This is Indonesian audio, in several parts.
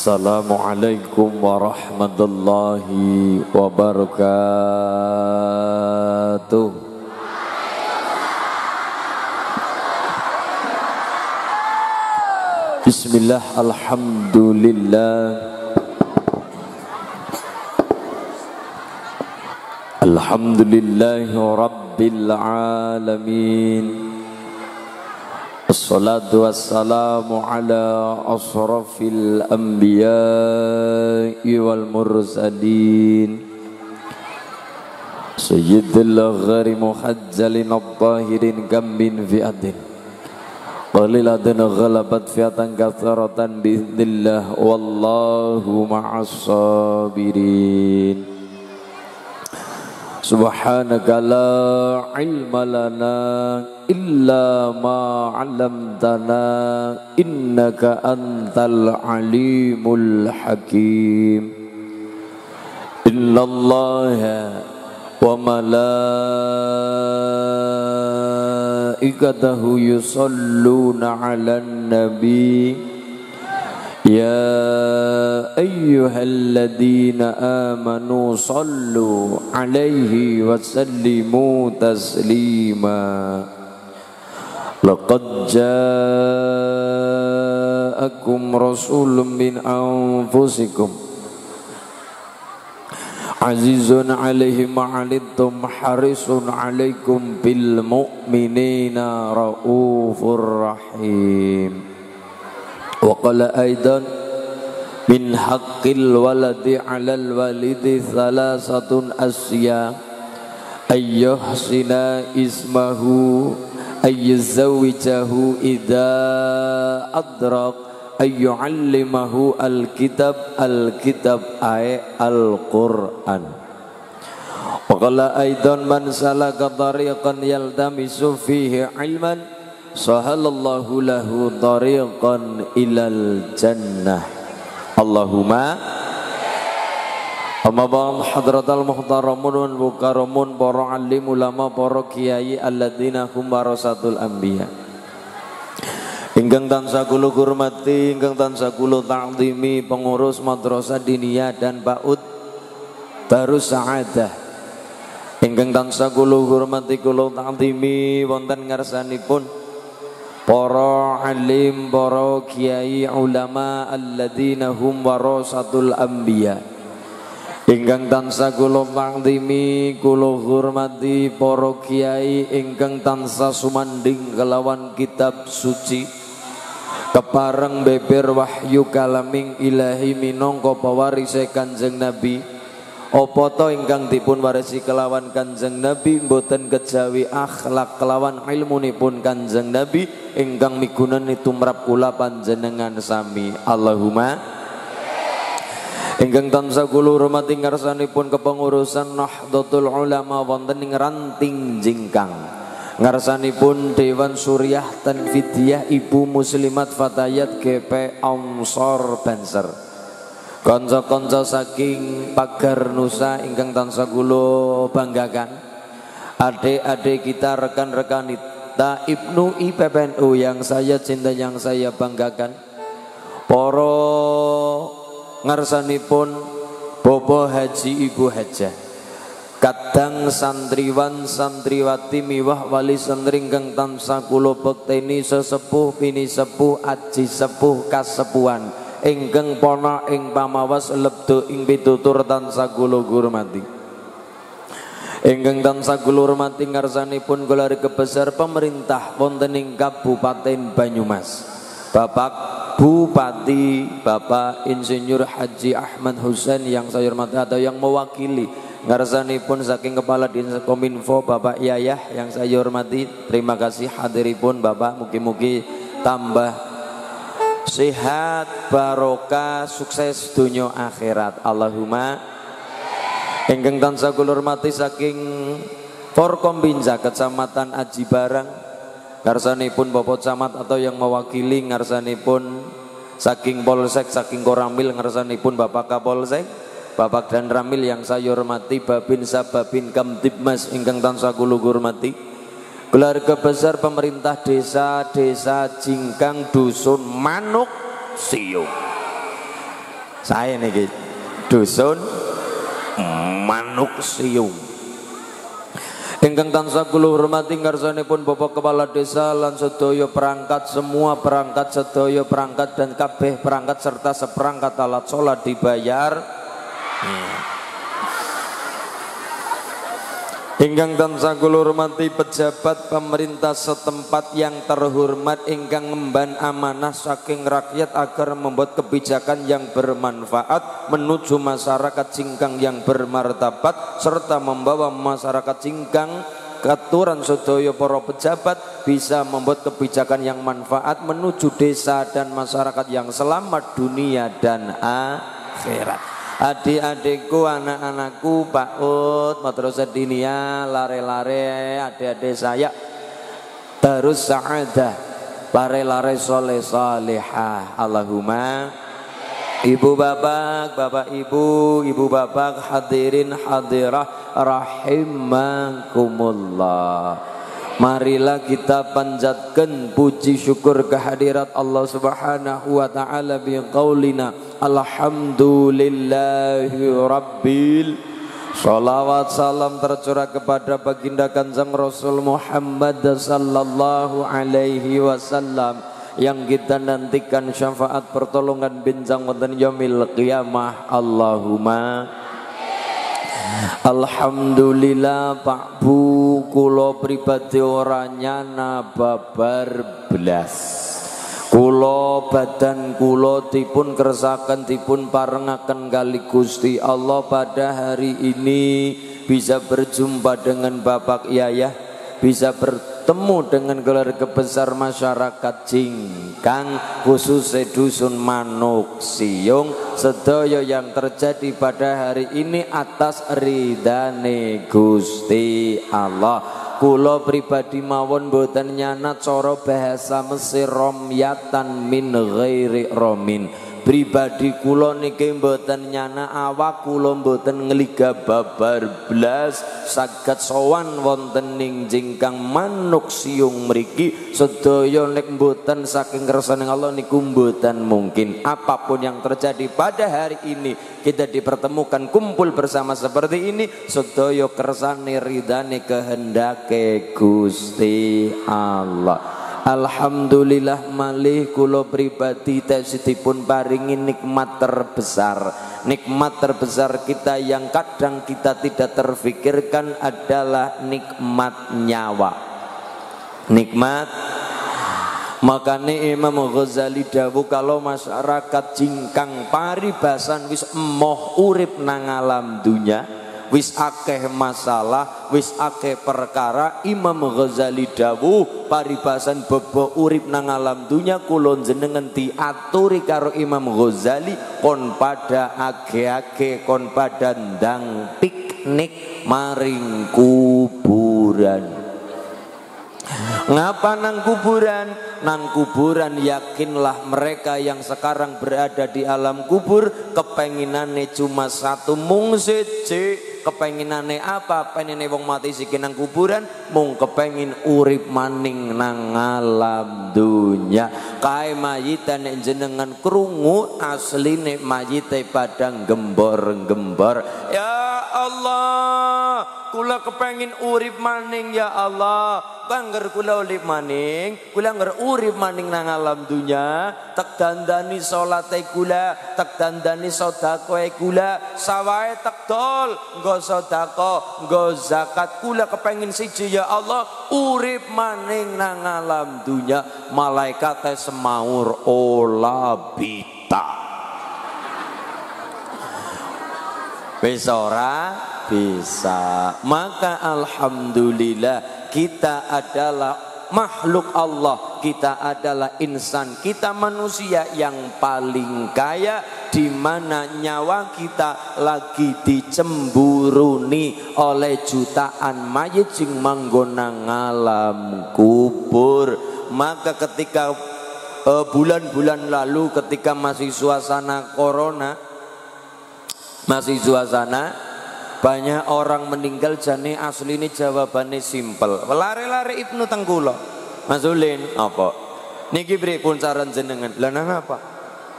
Assalamualaikum warahmatullahi wabarakatuh. Bismillah Alhamdulillah. Alhamdulillahi Rabbil Alamin الصلاة والسلام على أشرف الأنبياء والمرسلين سيد الغير محجل الطاهرين كم من فئة قليلة غلبت فئة كثرة بإذن الله والله مع الصابرين سبحانك لا علم لنا إلا ما علمتنا إنك أنت العليم الحكيم. إن الله وملائكته يصلون على النبي. يا أيها الذين آمنوا صلوا عليه وسلموا تسليما. لقد جاءكم رسول من أنفسكم عزيز عليه ما عنتم حريص عليكم بالمؤمنين رؤوف رحيم. وقال أيضا من حق الولد على الوالد ثلاثة أشياء أن يحسن اسمه أن يزوجه إذا أدرك أن يعلمه الكتاب الكتاب أي القرآن. وقال أيضا من سلك طريقا يلتمس فيه علما sahalallahu lahu tariqan ilal jannah Allahumma Amma ba'd hadratal muhtaramun wa mukaramun para alim ulama para kiai alladzina hum warasatul anbiya Ingkang tansah kula hormati, ingkang tansah kula ta'zimi pengurus madrasah diniyah dan PAUD Darus Sa'adah. Ingkang tansah kula hormati kula ta'zimi wonten ngarsanipun para alim para kiai ulama alladzina hum warasatul anbiya ingkang tansah kula pangdimi kula hormati para kiai ingkang tansah sumanding kelawan kitab suci kepareng beber wahyu kalaming ilahi minangka pawarise kanjeng nabi Apa to ingkang dipun warisi kelawan Kanjeng Nabi mboten kejawi akhlak kelawan ilmunipun Kanjeng Nabi ingkang migunan tumrap kula panjenengan sami. Allahumma Ingkang tansah kula hormati ngarsanipun kepengurusan Nahdlatul Ulama wonten ing ranting jingkang. Ngarsanipun Dewan Suryah Tanfidiyah Ibu Muslimat Fatayat GP Amsor Banser. Konco-konco saking pagar Nusa ingkang tansah kula banggakan. Adik-adik kita, rekan-rekan kita Ibnu IPPNU yang saya cinta, yang saya banggakan. Poro ngarsanipun Bobo Haji Ibu Hajah. Kadang santriwan santriwati miwah wali santri ingkang tansah kula bekteni sesepuh pini sepuh aji sepuh kasepuhan. Ingkang pono ing pamawas lebdo ing pitutur tansah kula hormati ingkang tansah kula hormati ngarsanipun kula kebesar pemerintah wonten ing Kabupaten Banyumas. Bapak Bupati Bapak Insinyur Haji Ahmad Husain yang saya hormati atau yang mewakili. Ngarsanipun saking kepala Dinas Kominfo Bapak Yayah yang saya hormati. Terima kasih hadiripun Bapak. Mugi-mugi tambah sehat, barokah, sukses dunia akhirat. Allahumma ingkang tansah kula hormati saking Forkombinja Kecamatan Aji Barang ngarsanipun Bapak Camat atau yang mewakili ngarsanipun saking Polsek saking Koramil ngarsanipun Bapak Kapolsek Bapak dan Ramil yang saya hormati Babin Sababin Kamtibmas ingkang tansah kula hormati Keluarga besar pemerintah desa-desa Jingkang Dusun Manuk Siung. Saya niki dusun manuk siung. Ingkang tansah kula hormati pun Bapak Kepala Desa lan sedaya perangkat semua perangkat sedaya perangkat dan kabeh perangkat serta seperangkat alat sholat dibayar. Hmm. Ingkang tansah kula hormati pejabat pemerintah setempat yang terhormat ingkang ngemban amanah saking rakyat agar membuat kebijakan yang bermanfaat menuju masyarakat cingkang yang bermartabat serta membawa masyarakat cingkang keturan sedaya para pejabat bisa membuat kebijakan yang manfaat menuju desa dan masyarakat yang selamat dunia dan akhirat adik-adikku, anak-anakku, Pak Ud, Madrasah Dinia, lare-lare, adik-adik saya terus sa'adah, lare-lare soleh salihah. Allahumma Ibu bapak, bapak ibu, ibu bapak hadirin hadirah rahimakumullah. Marilah kita panjatkan puji syukur kehadirat Allah Subhanahu wa taala bi qaulina alhamdulillahi rabbil Salawat. Salam tercurah kepada baginda kanjeng Rasul Muhammad sallallahu alaihi wasallam yang kita nantikan syafaat pertolongan bincang wonten yaumil qiyamah. Allahumma Alhamdulillah Pak Bu kulo pribadi orangnya babar belas. Kulo badan kulo tipun kersakan tipun parengaken kali Gusti Allah pada hari ini bisa berjumpa dengan Bapak Yayah bisa bertemu dengan keluarga besar masyarakat Jingkang khusus dusun Manuk Siung sedaya yang terjadi pada hari ini atas ridane Gusti Allah. Kulo pribadi mawon boten nyana cara bahasa Mesir romyatan min ghairi romin pribadi kula niki mboten nyana awak kula mboten ngeliga babar blas. Saged sowan wonten ning jingkang manuk siung mriki. Sedaya nek mboten saking kersaning Allah niku mboten mungkin apa pun yang terjadi pada hari ini kita dipertemukan kumpul bersama seperti ini. Sedaya kersane ridane kehendake Gusti Allah Alhamdulillah malih kula pribadi tesitipun paringi nikmat terbesar. Nikmat terbesar kita yang kadang kita tidak terfikirkan adalah nikmat nyawa. Nikmat Makanya Imam Ghazali dawu kalau masyarakat jingkang paribasan wis emoh urip nang alam dunia wis akeh masalah wis akeh perkara Imam Ghazali dawuh paribasan bebo urip nang alam dunya kula jenengan diaturi karo Imam Ghazali kon pada age-age kon pada ndang piknik maring kuburan Ngapa nang kuburan? Nang kuburan yakinlah mereka yang sekarang berada di alam kubur kepenginannya cuma satu mung kepenginane apa penene wong mati siki nang kuburan mung kepengin urip maning nang alam dunya. Kae mayitan jenengan krungu asline mayite padang gembor-gembor. Ya Allah kula kepengin urip maning ya Allah. Bangger kula urip maning kula ngger urip maning nang alam dunya. Tak dandani salate kula tak dandani sedekah kula. Sawae tak dol nggo sedekah nggo zakat. Kula kepengin siji ya Allah urip maning nang alam dunya. Malaikat semaur ola bita. Wis ora? Bisa. Maka alhamdulillah kita adalah makhluk Allah, kita adalah insan, kita manusia yang paling kaya di mana nyawa kita lagi dicemburuni oleh jutaan mayit sing manggonang alam kubur. Maka ketika eh, bulan-bulan uh, lalu ketika masih suasana corona masih suasana banyak orang meninggal jane asli ini jawabannya simpel. Lari-lari Ibnu Tengkulo. Mas Ulin, apa? Niki beri pun saran jenengan. Lah nang apa?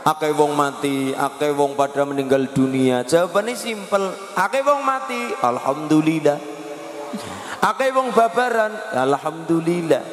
Akeh wong mati, akeh wong pada meninggal dunia. Jawabannya simpel. Akeh wong mati, alhamdulillah. Akeh wong babaran, alhamdulillah.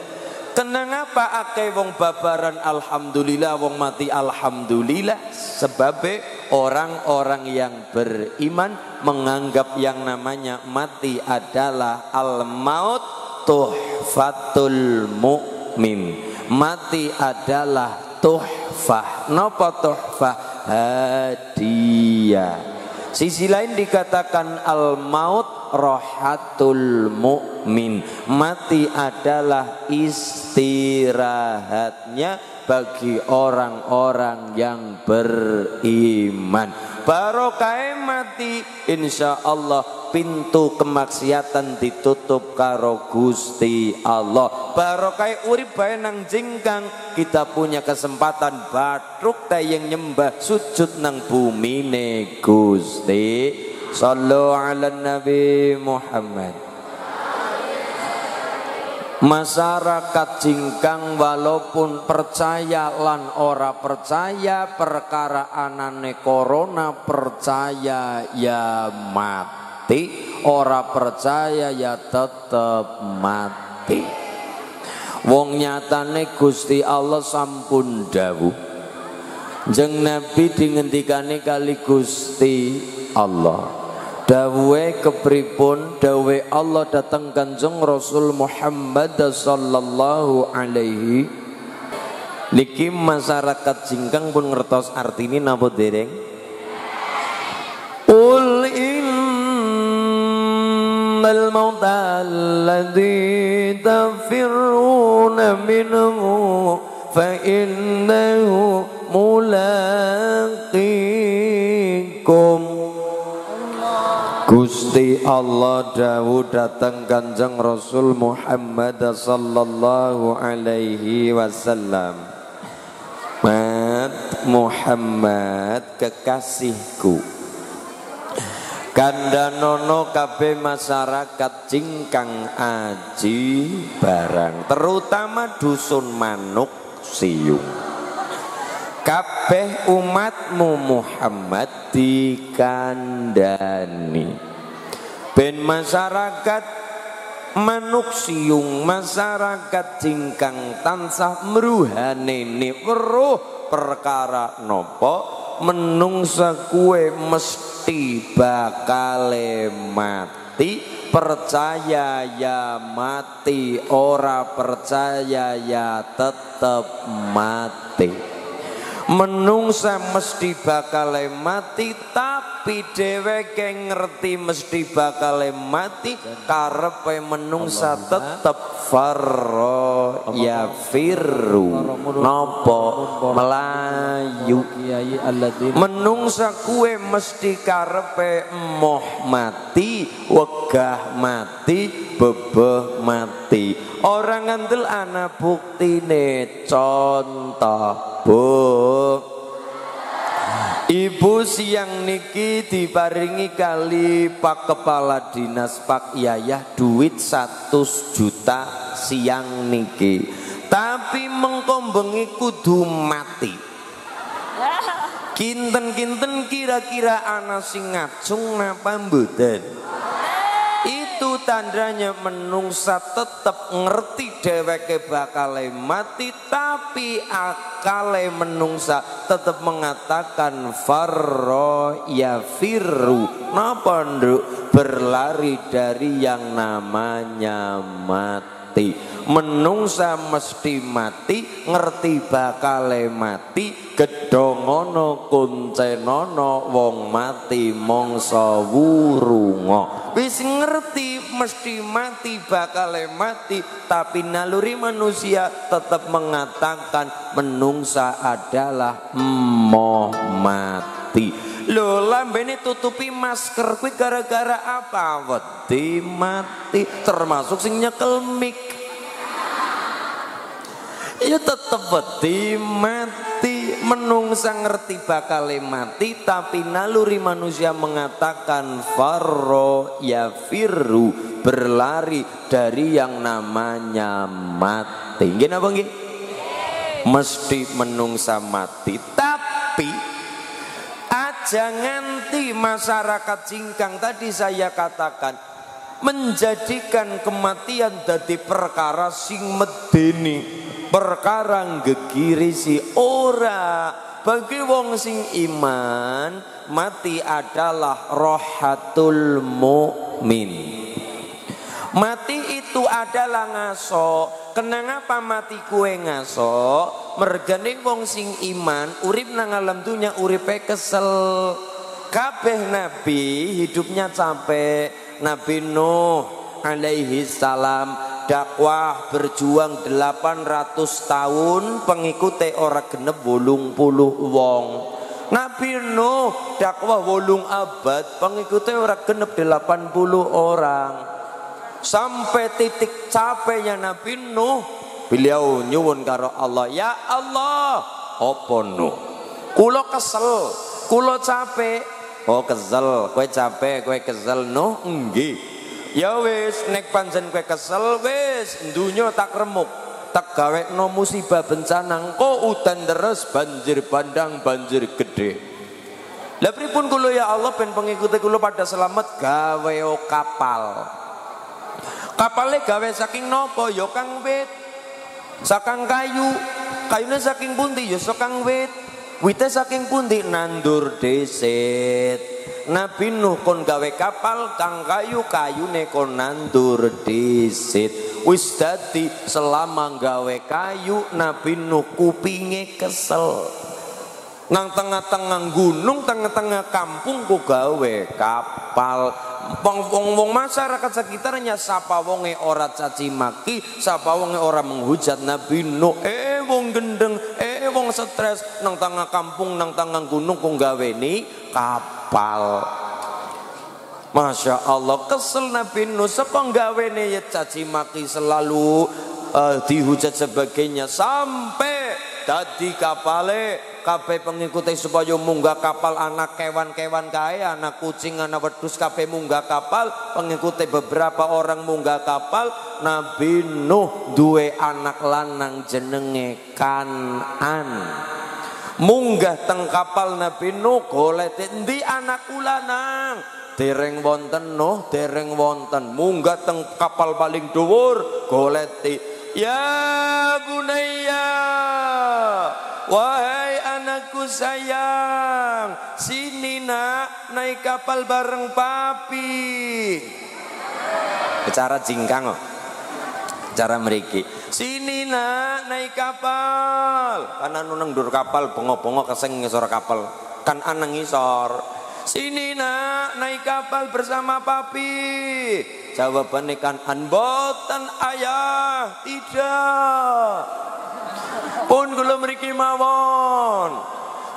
Kenapa akeh wong babaran alhamdulillah wong mati alhamdulillah sebab orang-orang yang beriman menganggap yang namanya mati adalah al maut tuhfatul mu'min. Mati adalah tuhfah. Napa tuhfah? Hadiah. Sisi lain dikatakan al maut rohatul mukmin mati adalah istirahatnya bagi orang-orang yang beriman. Barokah mati insya Allah pintu kemaksiatan ditutup karo Gusti Allah. Barokah urip bae nang jingkang kita punya kesempatan batruk yang nyembah sujud nang bumi ne Gusti Sallu ala Nabi Muhammad. Masyarakat jingkang walaupun percaya lan ora percaya perkara anane corona percaya ya mati ora percaya ya tetep mati. Wong nyatane Gusti Allah sampun dawuh Jeng Nabi dingendikane kali Gusti Allah Dawe kepripun? Dawe Allah datang kanjeng Rasul Muhammad sallallahu alaihi. Niki masyarakat jingkang pun ngertos artini napa dereng? Ul innal mauta alladhi tafirruna minhu fa innahu mulaqikum Gusti Allah Dawud datang kanjeng Rasul Muhammad sallallahu alaihi wasallam. Mat Muhammad kekasihku. Kandanono kabeh masyarakat cingkang aji barang terutama dusun manuk siung kabeh umatmu Muhammad dikandani. Ben masyarakat manuk siung masyarakat cingkang tansah mruhanene weruh perkara nopo menungsa kue mesti bakale mati percaya ya mati ora percaya ya tetep mati menungsa mesti bakal mati tapi dheweke ngerti mesti bakal mati karepe menungsa tetep farro ya firru nopo melayu menungsa kue mesti karepe moh mati wegah mati bebeh mati. Orang ngandel anak buktine contoh Bu Ibu siang niki diparingi kali Pak Kepala Dinas Pak Yayah duit 100 juta siang niki. Tapi mengkombengi kudu mati. Kinten-kinten kira-kira anak sing ngacung napa mboten tandanya menungsa tetap ngerti dheweke bakal mati tapi akale menungsa tetap mengatakan farro ya firru. Napa berlari dari yang namanya mati menungsa mesti mati ngerti bakale mati. Gedongono kuncenono wong mati mongso wurunga wis ngerti mesti mati bakale mati. Tapi naluri manusia tetap mengatakan menungsa adalah emoh mati Lho lambene tutupi masker kuwi gara-gara apa? Wedi mati termasuk sing nyekel mic. Ya tetep wedi mati menungsa ngerti bakal mati tapi naluri manusia mengatakan farro ya firru berlari dari yang namanya mati. Gini apa gini mesti menungsa mati tapi tapi aja nganti masyarakat cingkang tadi saya katakan menjadikan kematian dari perkara sing medeni perkara gegirisi ora. Bagi wong sing iman mati adalah rohatul mu'min. Mati adalah ngaso kenapa mati kue ngaso mergane wong sing iman urip nang alam dunya uripe kesel. Kabeh nabi hidupnya capek. Nabi Nuh alaihi salam dakwah berjuang 800 tahun pengikuti orang genep bolung puluh wong. Nabi Nuh dakwah wolung abad pengikuti orang genep 80 orang sampai titik capeknya Nabi Nuh beliau nyuwun karo Allah ya Allah opo Nuh kulo kesel kulo capek Oh kesel, kue capek, kue kesel, no enggih. Ya wis, nek pancen kue kesel wis, dunia tak remuk. Tak gawe no musibah bencana, engko udan deres, banjir bandang, banjir gede. Lah pripun kula ya Allah ben pengikuti kula pada selamat gawe kapal. Kapalnya gawe saking nopo ya kang wit. Sakang kayu. Kayunya saking pundi ya sakang wit. Wite saking pundi nandur deset. Nabi Nuh kon gawe kapal kang kayu kayune kon nandur deset. Wis dadi selama gawe kayu Nabi Nuh kupinge kesel. Nang tengah-tengah gunung, tengah-tengah kampung ku gawe kapal. Wong-wong masyarakat sekitarnya sapa wonge ora caci maki, sapa wonge ora menghujat Nabi Nuh. Eh wong gendeng, eh wong stres nang tengah kampung nang tengah gunung kung gaweni kapal Masya Allah kesel Nabi Nuh sepong gaweni ya caci maki selalu uh, dihujat sebagainya sampai tadi kapale kape pengikuti supaya munggah kapal anak kewan-kewan kaya anak kucing anak wedus kape munggah kapal pengikuti beberapa orang munggah kapal Nabi Nuh duwe anak lanang jenenge Kanan. Munggah teng kapal Nabi Nuh golek di anak ulanang dereng wonten Nuh dereng wonten. Munggah teng kapal paling dhuwur goleti ya bunaya Wahai anakku sayang, sini nak naik kapal bareng papi. Cara jingkang oh. Cara meriki. Sini nak naik kapal. Karena nuneng dur kapal bongo-bongo keseng ngisor kapal. Kan anang ngisor. Sini nak. Naik kapal bersama papi. Jawabannya kan anbotan ayah. Tidak. Pun kula mriki mawon.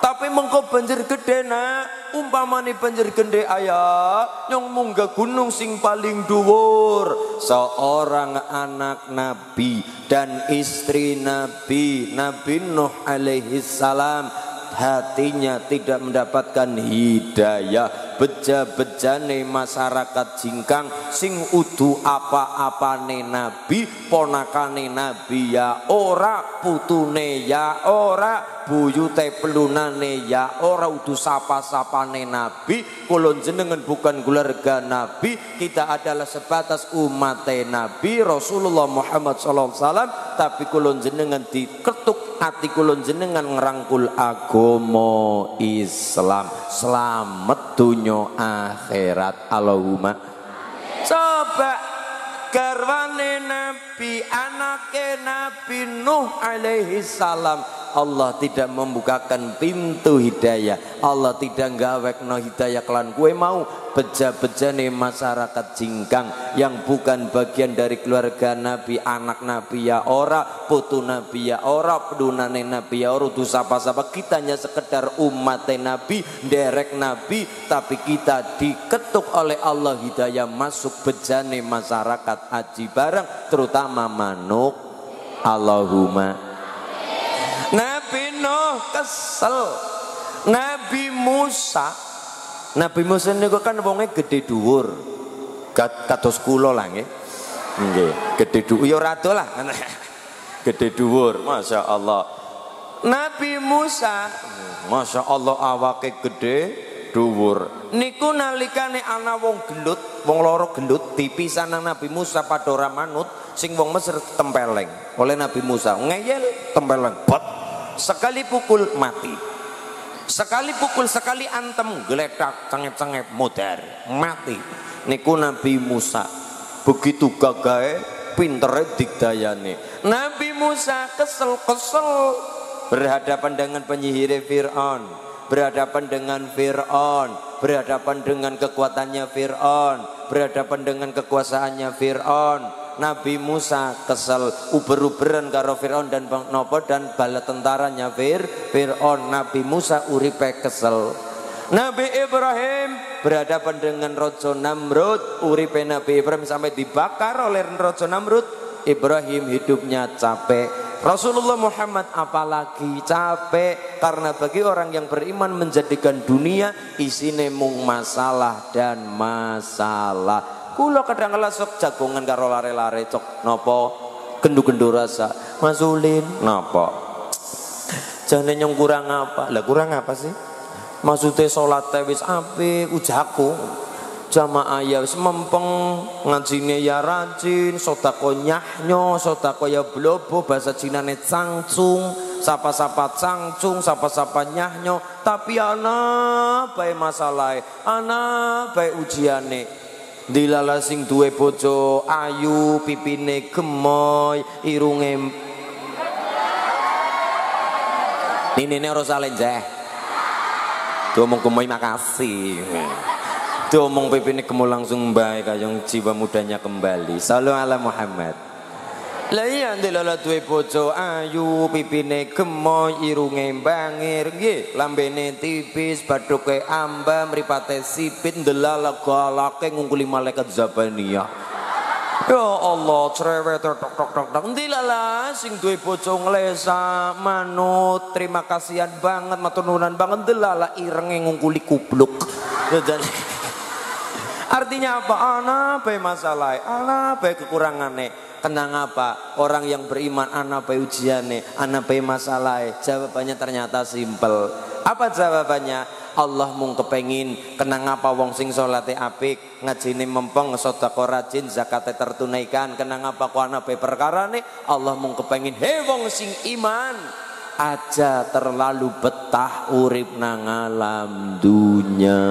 Tapi mengko banjir gede nak. Umpamane banjir gede ayah nyong munggah gunung sing paling dhuwur. Seorang anak nabi dan istri nabi Nabi Nuh alaihi salam hatinya tidak mendapatkan hidayah beja-bejane masyarakat jingkang sing udu apa-apane nabi ponakane nabi ya ora putune ya ora buyute pelunane ya ora udu sapa-sapane nabi kulon jenengan bukan keluarga nabi kita adalah sebatas umat nabi Rasulullah Muhammad SAW tapi kulon jenengan diketuk hati kulon jenengan ngerangkul agomo Islam. Selamat dunia akhirat. Allahumma. Coba garwane Nabi anaknya Nabi Nuh alaihi salam Allah tidak membukakan pintu hidayah. Allah tidak gawek no hidayah kelan kue mau beja-bejane masyarakat jingkang yang bukan bagian dari keluarga Nabi anak Nabi ya ora putu Nabi ya ora pedunane Nabi ya ora sapa-sapa. Hanya sekedar umat Nabi derek Nabi tapi kita diketuk oleh Allah hidayah masuk bejane masyarakat aji bareng terutama manuk. Allahumma Nabi Nuh kesel. Nabi Musa Nabi Musa niku kan wonge gede dhuwur. Kados kula lah nggih. Nggih, gede dhuwur ya rada lah. Gede dhuwur, Masya Allah. Nabi Musa Masya Allah awake gede dhuwur niku nalikane ana wong gelut wong loro gelut dipisah nang Nabi Musa padha ora manut sing wong Mesir tempeleng. Oleh Nabi Musa ngeyel tempeleng. Bot. Sekali pukul mati. Sekali pukul sekali antem geledak cengep-cengep modar mati. Niku Nabi Musa. Begitu gagahe pintere digdayane Nabi Musa kesel-kesel. Berhadapan dengan penyihir Fir'aun. Berhadapan dengan Fir'aun. Berhadapan dengan kekuatannya Fir'aun. Berhadapan dengan kekuasaannya Fir'aun Nabi Musa kesel uber-uberan karo Fir'aun dan nopo dan bala tentaranya Fir Fir'aun Nabi Musa uripe kesel. Nabi Ibrahim berhadapan dengan Rojo Namrud uripe Nabi Ibrahim sampai dibakar oleh Rojo Namrud. Ibrahim hidupnya capek. Rasulullah Muhammad apalagi capek? Karena bagi orang yang beriman menjadikan dunia isine mung masalah dan masalah. Kulo kadang kala sok jagongan karo lare-lare cok. Nopo gendu-gendu rasa. Masulin nopo. Jane nyong kurang apa? Lah kurang apa sih? Maksudnya sholat wis ape? Ujaku jamaah ya wis mempeng. Ngajine ya rajin. Sodako nyahnyo sodako ya blobo. Bahasa Cina ne cangcung. Sapa-sapa cangcung sapa-sapa nyahnyo tapi ana bae masalah ana bae ujiane dilala sing duwe bojo ayu pipine gemoy irunge ini ini harus alenjeh ngomong gemoy makasih Diomong pipi ini kamu langsung baik kayong jiwa mudanya kembali. Salam ala Muhammad. Lah iya ndelala duwe bojo ayu, pipine gemoy, irunge bangir, nggih, lambene tipis, bathuke amba, mripate sipit, ndelala galake ngungkuli malaikat Zabaniyah. Ya Allah, cerewet tok tok tok tok. Ndelala sing duwe bojo nglesa, manut, terima kasihan banget, matur nuwun banget ndelala irenge ngungkuli kubluk. Dan Artinya apa? Ana bae masalah, ana bae kekurangane. Tenang apa? Orang yang beriman ana bae ujiane, ana bae masalah. Jawabannya ternyata simpel. Apa jawabannya? Allah mung kepengin kenang apa wong sing salate apik, ngajine mempeng, sedekah rajin, zakate tertunaikan, kenang apa ku ana perkarane? Allah mung kepengin he wong sing iman aja terlalu betah urip nang alam dunya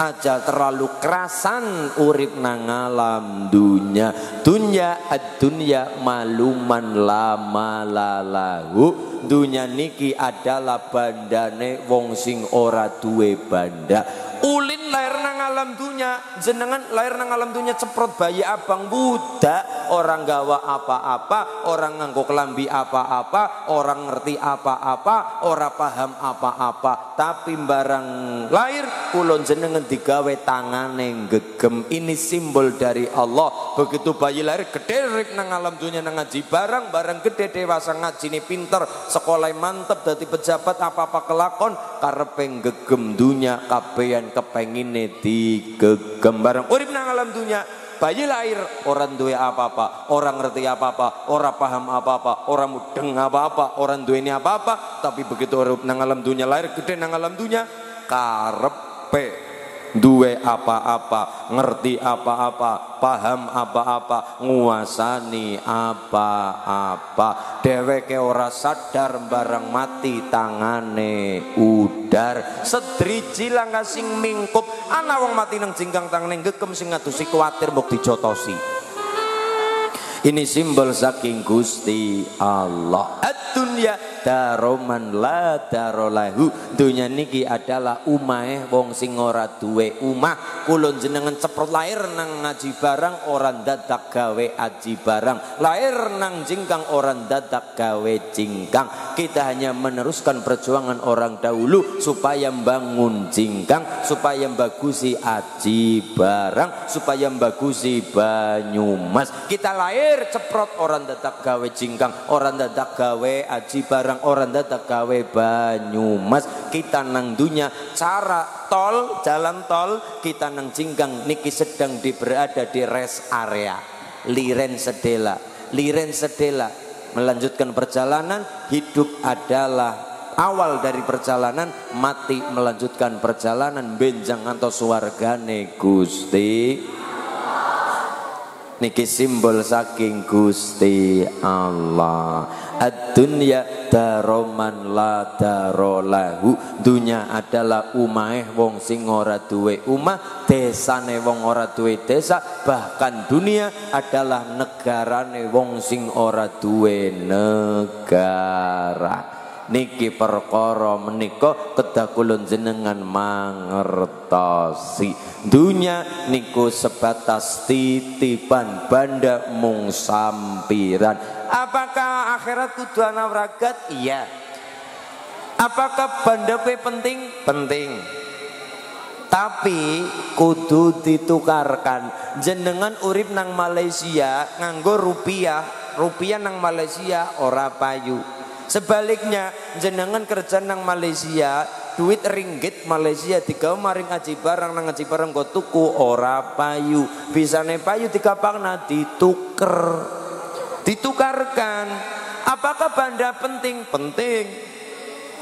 aja terlalu kerasan urip nang alam dunya. Dunya ad dunya maluman lama lalahu. Dunya niki adalah bandane wong sing ora duwe banda ulin lahir nang alam dunya. Jenengan lahir nang alam dunya ceprot bayi abang. Budak orang gawa apa-apa orang nganggo kelambi apa-apa orang ngerti apa-apa orang paham apa-apa. Tapi barang lahir kulon jenengan digawe tangane gegem ini simbol dari Allah. Begitu bayi lahir gede nang alam dunia nang ngaji barang barang gede dewasa ngaji ini pinter sekolah mantep dari pejabat apa-apa kelakon karepeng gegem dunia kabean kepengine digegem barang urip nang alam dunia bayi lahir orang duwe apa-apa orang ngerti apa-apa orang paham apa-apa orang mudeng apa-apa orang duwe ini apa-apa. Tapi begitu urip nang alam dunia lahir gede nang alam dunia karepe duwe apa-apa, ngerti apa-apa, paham apa-apa, nguasani apa-apa. Dheweke ora sadar bareng mati tangane udar. Sedriji langkah sing mingkup, ana wong mati nang jingkang tangane gekem sing ngadusi kuwatir mbok dijotosi. Ini simbol saking Gusti Allah. Ad-dunya daroman la darolahu. Dunia niki adalah umahe wong sing ora duwe umah. Kulon jenengan ceprot lahir nang ngaji barang orang dadak gawe aji barang. Lahir nang jingkang orang dadak gawe jingkang. Kita hanya meneruskan perjuangan orang dahulu supaya bangun jingkang supaya bagusi aji barang supaya bagusi banyumas. Kita lahir ceprot. Orang dadak gawe jingkang orang dadak gawe aji barang orang data gawe Banyumas kita nang dunia cara tol jalan tol kita nang jinggang niki sedang di berada di rest area. Liren sedela liren sedela. Melanjutkan perjalanan hidup adalah awal dari perjalanan mati melanjutkan perjalanan. Benjang atau suargane Gusti niki simbol saking Gusti Allah. Ad-dunya daroman la darolahu. Dunya adalah umahe wong sing ora duwe umah desane wong ora duwe desa. Bahkan dunia adalah negarane wong sing ora duwe negara niki perkara menika kedah kula jenengan mangertosi. Dunya niku sebatas titipan banda mung sampiran. Apakah akhirat kudu ana wragat iya. Apakah banda penting? Penting. Tapi kudu ditukarkan. Jenengan urip nang Malaysia nganggo rupiah rupiah nang Malaysia ora payu Sebaliknya jenengan kerja nang Malaysia, duit ringgit Malaysia tiga maring ngaji barang nang ngaji barang go tuku ora payu. Bisane payu dikapakna dituker. Ditukarkan. Apakah banda penting? Penting.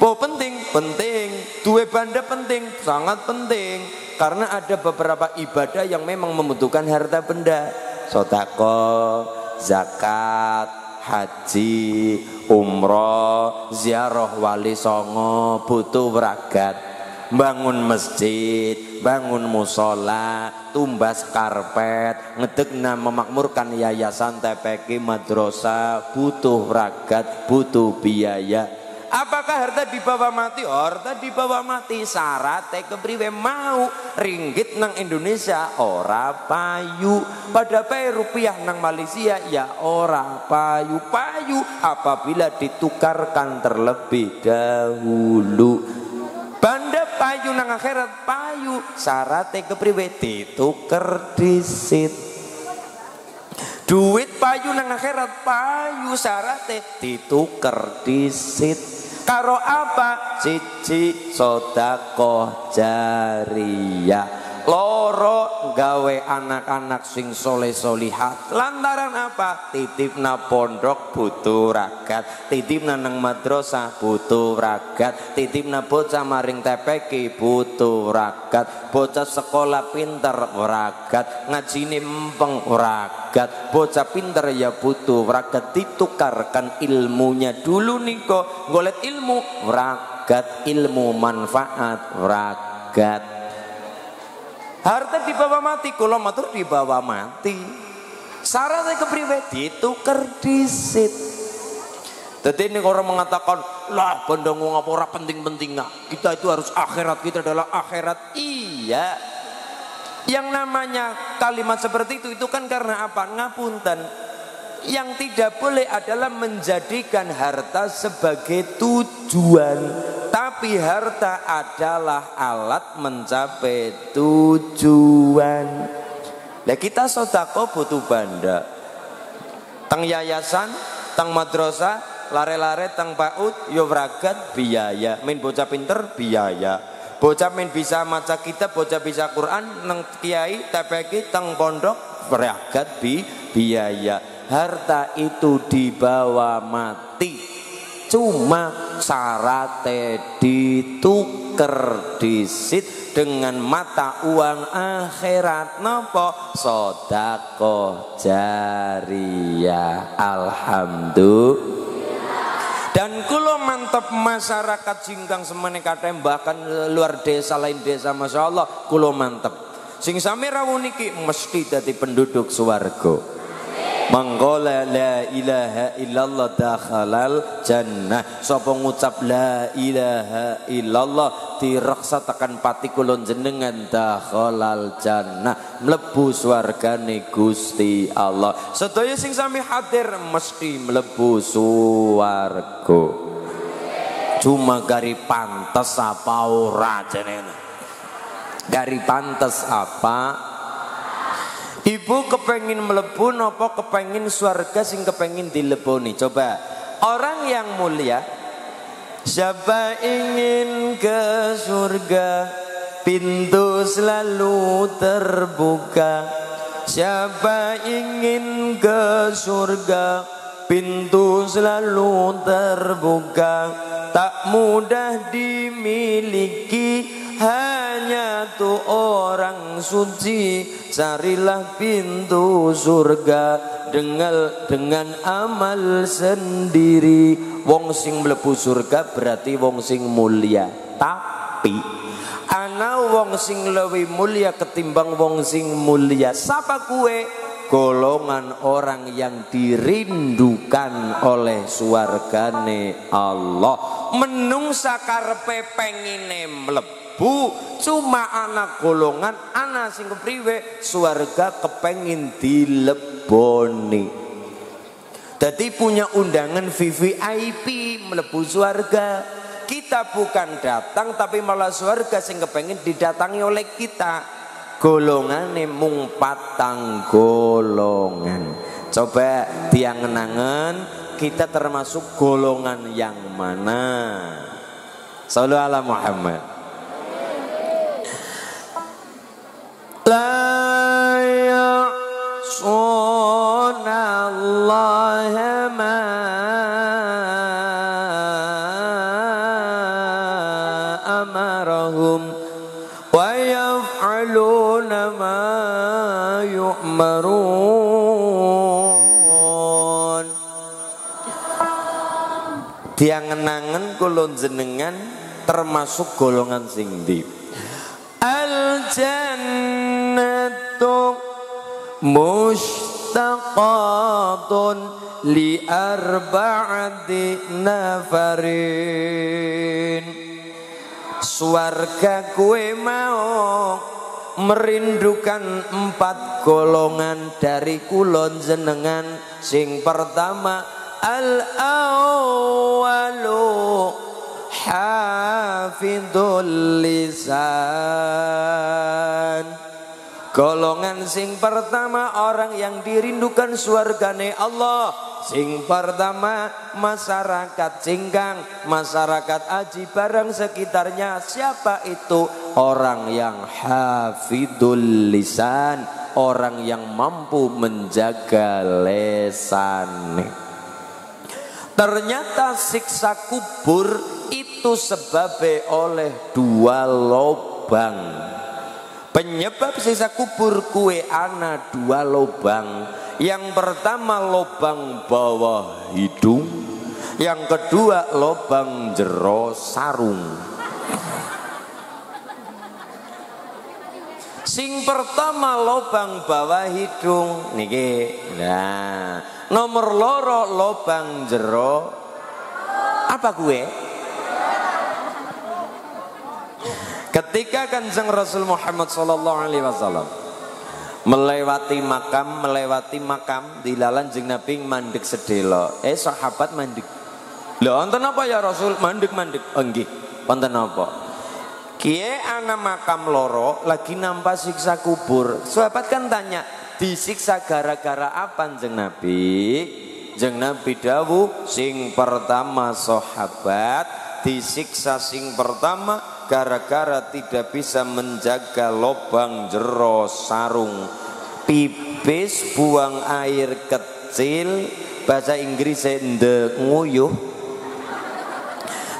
Oh penting, penting. Dua banda penting, sangat penting. Karena ada beberapa ibadah yang memang membutuhkan harta benda. Sodako, zakat, haji, umroh, ziarah wali songo, butuh weragat, bangun masjid, bangun musola, tumbas karpet, ngedekna memakmurkan yayasan TPK madrasah, butuh weragat, butuh biaya, Apakah harta dibawa mati? Harta dibawa mati. Syarat kepriwe mau ringgit nang Indonesia ora payu. Pada pay rupiah nang Malaysia ya ora payu. Payu apabila ditukarkan terlebih dahulu. Banda payu nang akhirat payu. Syarat kepriwe dituker disit. Duit payu nang akhirat payu syaratnya dituker disit karo apa? Cici sodako jariah loro gawe anak-anak sing soleh solihat lantaran apa? Titip na pondok butuh ragat. Titip na nang madrasah butuh ragat. Titip na bocah maring TPK butuh ragat. Bocah sekolah pinter ragat. Ngajine empeng ragat. Bocah pinter ya butuh ragat. Ditukarkan ilmunya. Dulu niko golet ilmu ragat. Ilmu manfaat ragat Harta dibawa mati, kalau matur dibawa mati. Syaratnya kepriwe dituker disit. Jadi ini orang mengatakan, lah benda ngapa ora penting-penting nggak. Kita itu harus akhirat, kita adalah akhirat. Iya. Yang namanya kalimat seperti itu, itu kan karena apa? Ngapunten. Yang tidak boleh adalah menjadikan harta sebagai tujuan tapi harta adalah alat mencapai tujuan. Nah kita sodako butuh banda. Tang yayasan, tang madrasah, lare-lare tang paut, yo bragat biaya. Main bocah pinter biaya. Bocah main bisa maca kitab, bocah bisa Quran, nang kiai, TPK, tang pondok, bragat bi biaya. Harta itu dibawa mati. Cuma syaratnya dituker disit. Dengan mata uang akhirat nopo? Sodako jariah. Alhamdulillah. Dan kulo mantap masyarakat jingkang semene katem bahkan luar desa lain desa masya Allah kulo mantap sing sami rawuniki mesti jadi penduduk suwargo Mangkola la ilaha illallah dakhalal jannah. Sapa ngucap la ilaha illallah Diraksa tekan pati kulon jenengan dakhalal jannah. Mlebu swargane Gusti Allah. Sedaya sing sami hadir mesti mlebu swarga. Cuma gari pantes apa ora jenenge? Gari pantes apa Ibu kepengin melebu nopo kepengin surga sing kepengin dileboni. Coba. Orang yang mulia siapa ingin ke surga? Pintu selalu terbuka. Siapa ingin ke surga? Pintu selalu terbuka. Tak mudah dimiliki hanya tuh orang suci carilah pintu surga. Dengan dengan amal sendiri. Wong sing mlebu surga berarti wong sing mulia. Tapi ana wong sing lebih mulia ketimbang wong sing mulia. Siapa kue golongan orang yang dirindukan oleh suargane Allah. Menungsa karepe pengine mlebu cuma anak golongan anak sing kepriwe suarga kepengin dileboni. Jadi punya undangan VVIP melebu suarga kita bukan datang tapi malah suarga sing kepengin didatangi oleh kita. Golongan mung patang golongan. Coba tiang nangan kita termasuk golongan yang mana? Sallallahu ala Muhammad لا يعصون الله ما أمرهم ويفعلون ما يؤمرون Tiang ngenangen kulon jenengan termasuk golongan sing di Al jannatu mushtaqatun li arba'ati nafarin. Suarga kue mau merindukan empat golongan dari kulon jenengan. Sing pertama al awalu hafidul lisan Golongan sing pertama orang yang dirindukan suargane Allah. Sing pertama masyarakat cingkang Masyarakat aji barang sekitarnya. Siapa itu? Orang yang hafidul lisan. Orang yang mampu menjaga lesan Ternyata siksa kubur itu sebabnya oleh dua lobang penyebab sisa kubur kue ana dua lobang yang pertama lobang bawah hidung. Yang kedua lobang jero sarung. Sing pertama lobang bawah hidung. Niki. Nah nomor loro lobang jero. Apa gue Ketika kanjeng Rasul Muhammad Sallallahu Alaihi Wasallam melewati makam, melewati makam di lalan jeng Nabi mandek sedelo. Eh sahabat mandek. Lho wonten apa ya Rasul? Mandek mandek. Oh nggih, apa? Kie anak makam loro lagi nampak siksa kubur. Sahabat kan tanya, disiksa gara-gara apa jeng Nabi? Jeng Nabi dawu sing pertama sahabat disiksa sing pertama gara-gara tidak bisa menjaga lobang jero sarung pipis buang air kecil bahasa Inggris the nguyuh.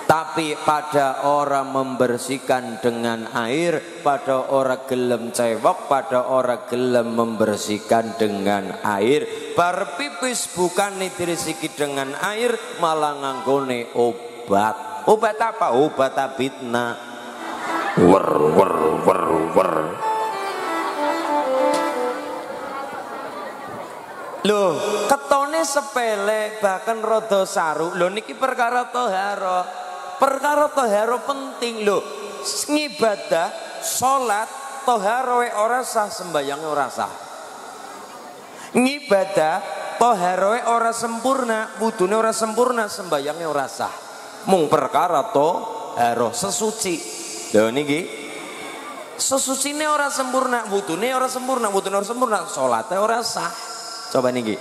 Tapi pada orang membersihkan dengan air pada orang gelem cewok pada orang gelem membersihkan dengan air. Bar pipis bukan dirisiki dengan air malah nganggone obat. Obat apa? Obat abitna wer wer wer wer Loh, ketone sepele bahkan rodo saru. Loh niki perkara toharo. Perkara toharo penting loh. Ngibadah, sholat, toharo ora sah, sembayang ora sah. Ngibadah, toharo ora sempurna, wudune ora sempurna, sembayangnya ora sah. Mung perkara toharo sesuci. Lho niki sesusine ora sempurna, wudune ora sempurna, wudune ora sempurna, salate ora sah. Coba niki.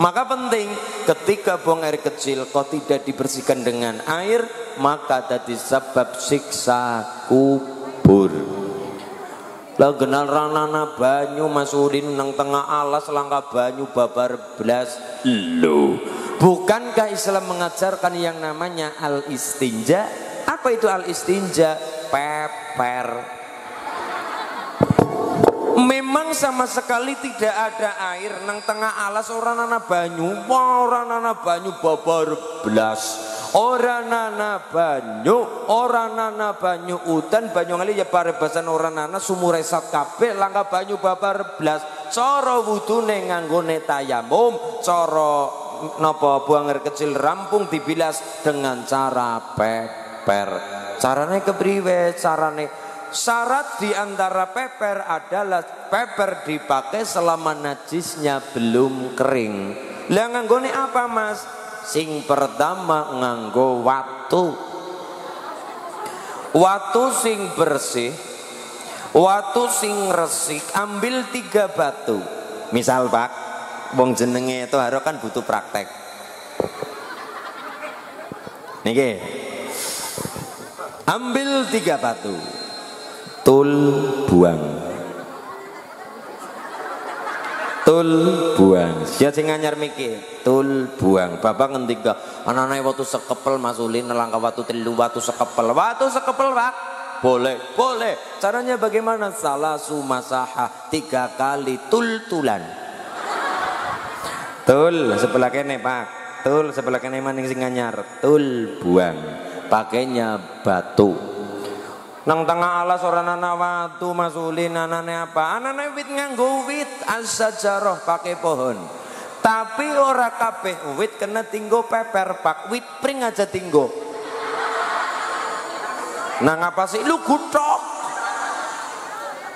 Maka penting ketika buang air kecil kau tidak dibersihkan dengan air maka tadi sebab siksa kubur. Lah kenal ranana banyu masurin nang tengah alas langkah banyu babar belas Loh, bukankah Islam mengajarkan yang namanya al-istinja? Apa itu al-istinja? Peper. Memang sama sekali tidak ada air nang tengah alas orang nana banyu, orang nana banyu babar belas. Orang nana banyu, orang nana banyu udan banyu ngali ya paribasan orang nana sumur esat kabeh langka banyu babar belas. Cara wudune tayamum, cara napa buang air kecil rampung dibilas dengan cara peper. Carane kepriwe? Carane Syarat di antara peper adalah peper dipakai selama najisnya belum kering. Lah nganggone apa mas? Sing pertama nganggo watu. Watu sing bersih, watu sing resik, ambil tiga batu. Misal pak, wong jenenge itu kan butuh praktek. Niki, ambil tiga batu. Tul buang. Tul buang. Siapa sing nganyar mikir tul buang. Bapak ngendika anak-anak waktu sekepel masulin nelangka waktu telu waktu sekepel. Waktu sekepel pak. Boleh boleh. Caranya bagaimana? Salah sumasaha. Tiga kali tul tulan. Tul sebelah kene pak. Tul sebelah kene maning sing nganyar tul buang pakainya batu Nang tengah alas orang watu masulin anane apa? Anane wit nganggo wit asajaroh pakai pohon. Tapi ora kabeh wit kena tinggo peper pak wit pring aja tinggo. Nang apa sih lu gutok?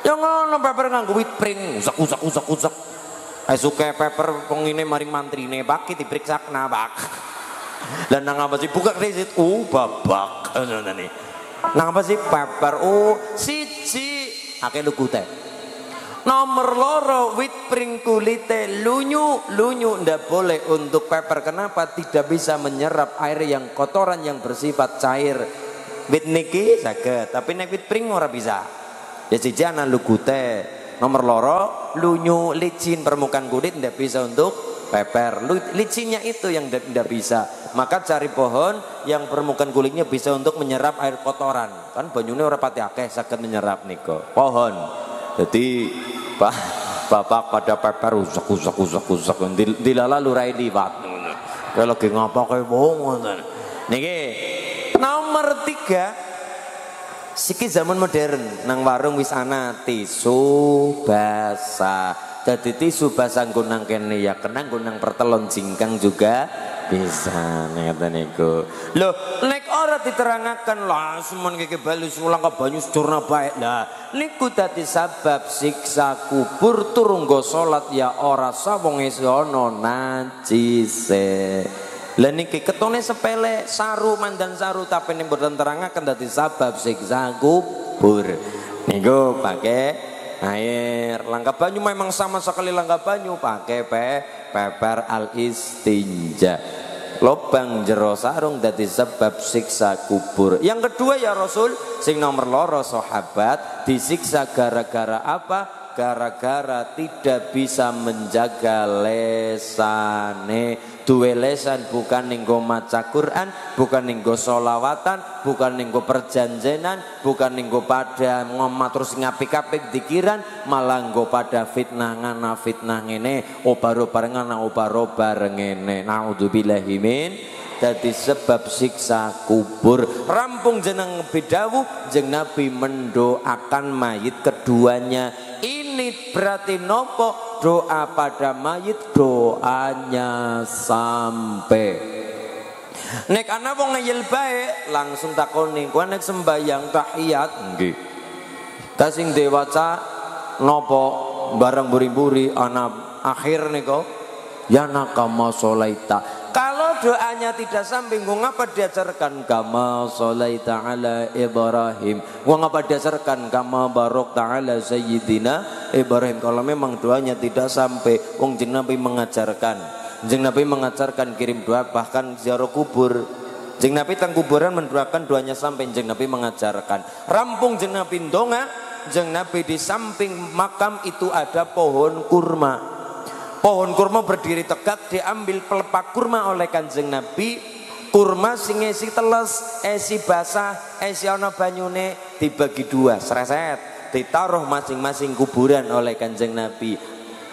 Yang ngono peper nganggo wit pring usak usak usak usak. Suka peper pengine maring mantrine pak diperiksa kena pak. Dan nang apa sih buka kredit uh babak. Nah apa sih paper oh siji akeh lugu teh. Nomor loro wit pring kulite lunyu lunyu ndak boleh untuk paper kenapa tidak bisa menyerap air yang kotoran yang bersifat cair. Wit niki saged tapi nek wit pring ora bisa. Ya siji ana lugu teh. Nomor loro lunyu licin permukaan kulit ndak bisa untuk peper. Licinnya itu yang tidak bisa. Maka cari pohon yang permukaan kulitnya bisa untuk menyerap air kotoran. Kan banyune ora pati akeh saged menyerap niko. Pohon. Jadi Pak Bapak pada peper usak usak usak usak dilala lurai liwat. Kalau lagi ngapa kayak wong Niki nomor tiga Siki zaman modern nang warung wis ana tisu basah jadi tisu basah gunang kene ya kenang gunang pertelon jingkang juga bisa ngeten niku. Loh, nek ora diterangaken lah semen keke balu ulang ke banyu sedurna baik. Lah, niku dadi sebab siksa kubur turun go salat ya ora sawong ana najise. Lah niki ketone sepele saru mandan saru tapi ning boten dadi sebab siksa kubur. Niku pakai air. Langkah banyu memang sama sekali langkah banyu. Pakai pe peper al istinja. Lobang jero sarung dadi sebab siksa kubur. Yang kedua ya Rasul sing nomor loro sahabat disiksa gara-gara apa? Gara-gara tidak bisa menjaga lesane duwe lesan bukan ninggo maca Quran bukan ninggo solawatan bukan ninggo perjanjenan bukan ninggo pada ngomat terus ngapik-apik dikiran malah nggo pada fitnah ngana fitnah ngene obaro bareng ngana obaro bareng ngene. Naudzubillahi sebab siksa kubur. Rampung jeneng bidawu jeng Nabi mendoakan mayit keduanya berarti nopo? Doa pada mayit doanya sampai. Nek ana wong ngeyel bae langsung takoni kowe nek sembayang tahiyat nggih. Kasing dewaca nopo? Barang buri-buri ana akhir niko ya nakama solaita kalau doanya tidak sampai, ngapa diajarkan kama solaita ala Ibrahim? Ngapa diajarkan kama barok ta'ala Sayyidina Ibrahim? Kalau memang doanya tidak sampai, wong jeng Nabi mengajarkan. Jeng Nabi mengajarkan kirim doa bahkan ziarah kubur. Jeng Nabi tang kuburan mendoakan doanya sampai jeng Nabi mengajarkan. Rampung jeng Nabi donga, jeng Nabi di samping makam itu ada pohon kurma pohon kurma berdiri tegak diambil pelepah kurma oleh kanjeng Nabi. Kurma sing esi teles esi basah esi ana banyune dibagi dua sereset ditaruh masing-masing kuburan oleh kanjeng Nabi.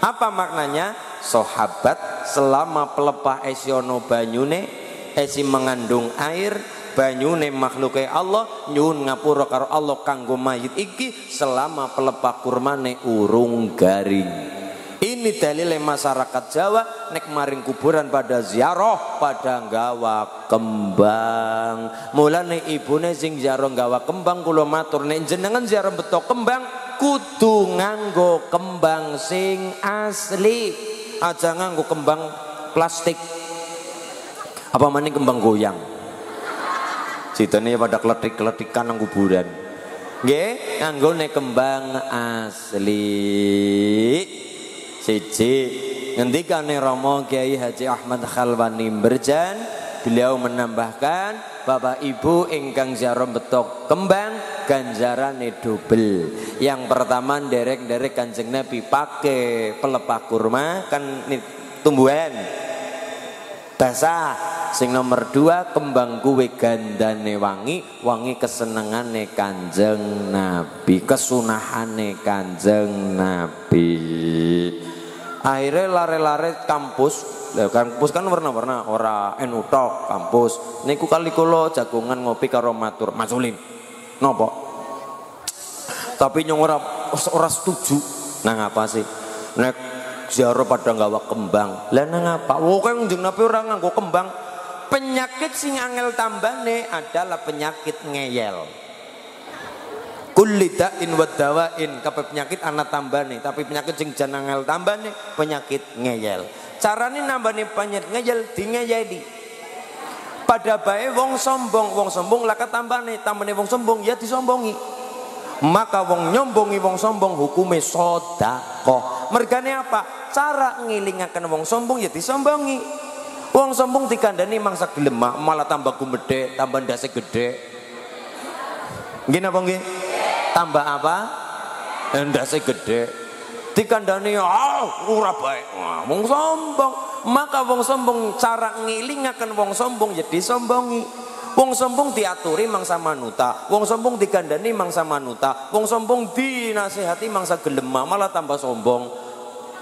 Apa maknanya? Sahabat selama pelepah esi ana banyune esi mengandung air banyune makhluke Allah nyun ngapura karo Allah kanggo mayit iki selama pelepah kurmane urung garing ini dalile masyarakat Jawa nek maring kuburan pada ziarah pada gawa kembang. Mulane ibune sing ziarah gawa kembang kula matur nek jenengan ziarah betok kembang kudu nganggo kembang sing asli. Aja nganggo kembang plastik. Apa maning kembang goyang. Citane pada kletik-kletikan nang kuburan. Nggih, nganggone kembang asli siji ngendikane Romo Kiai Haji Ahmad Khalwani Berjan beliau menambahkan Bapak Ibu ingkang ziarah betok kembang ganjarane double. Yang pertama derek-derek Kanjeng Nabi pakai pelepah kurma kan tumbuhan basah. Sing nomor dua kembang kue gandane wangi, wangi kesenengane Kanjeng Nabi, kesunahane Kanjeng Nabi. Akhirnya lare-lare kampus. Kampus kan warna-warna ora NU tok kampus. Niku kali kulo jagungan ngopi karo matur masulin nopo tapi nyong ora ora setuju. Nang apa sih? Nek ziarah pada nggawa kembang. Lah nang apa? Wo kan njeng nabi ora nganggo kembang penyakit sing angel tambane adalah penyakit ngeyel. Kulli da'in wa dawain kabeh penyakit ana tambane tapi penyakit sing jan angel tambane penyakit ngeyel. Carane nambane penyakit ngeyel dingeyeli pada bae wong sombong wong sombong laka tambane tambane wong sombong ya disombongi. Maka wong nyombongi wong sombong hukume sodako mergane apa? Cara ngilingaken wong sombong ya disombongi wong sombong dikandani mangsa gelemah malah tambah gumede tambah ndase gede Gini apa nggih? tambah apa? Endase gede dikandani ah ora baik. Wong sombong. Maka wong sombong cara ngilingaken wong sombong jadi ya sombongi wong sombong diaturi mangsa manuta. Wong sombong dikandani mangsa manuta. Wong sombong dinasehati mangsa gelema malah tambah sombong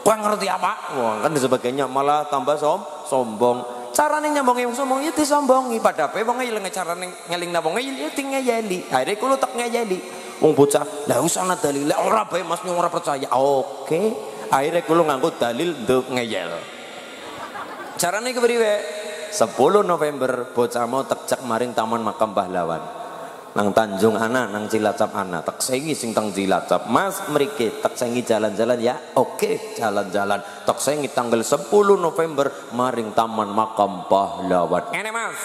kau ngerti apa wah kan sebagainya malah tambah som sombong carane nyambongi wong sombong ya disombongi pada apa wong ngeling carane ngeling wong ya tinggal yeli akhirnya kulo tak ngeyeli Wong bocah, lah wis ana dalile ora bae Mas ora percaya. Oke. Akhirnya kulo nganggo dalil nduk ngeyel. Carane kepriwe? 10 November bocah mau tekcek maring Taman Makam Pahlawan. Nang Tanjung Ana, nang Cilacap Ana, tek sengi sing teng Cilacap. Mas mriki tek sengi jalan-jalan ya. Oke, jalan-jalan. Tek sengi tanggal 10 November maring Taman Makam Pahlawan. Ini Mas.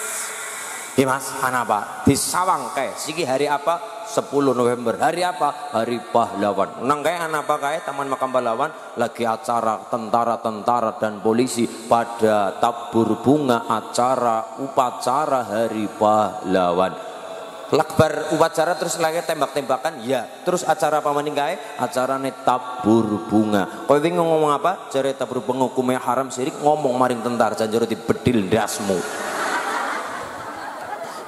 Iya Mas, ana apa? Di Sawang kae. Siki hari apa? 10 November. Hari apa? Hari pahlawan. Nang kayak anak apa kayak Taman Makam Pahlawan lagi acara tentara-tentara dan polisi pada tabur bunga acara upacara Hari Pahlawan. Lakbar upacara terus lagi tembak-tembakan? Ya. Terus acara apa maning kae? Acara tabur bunga. Kowe wingi ngomong apa? Jare tabur bunga hukumnya haram sirik ngomong maring tentara janjur bedil dasmu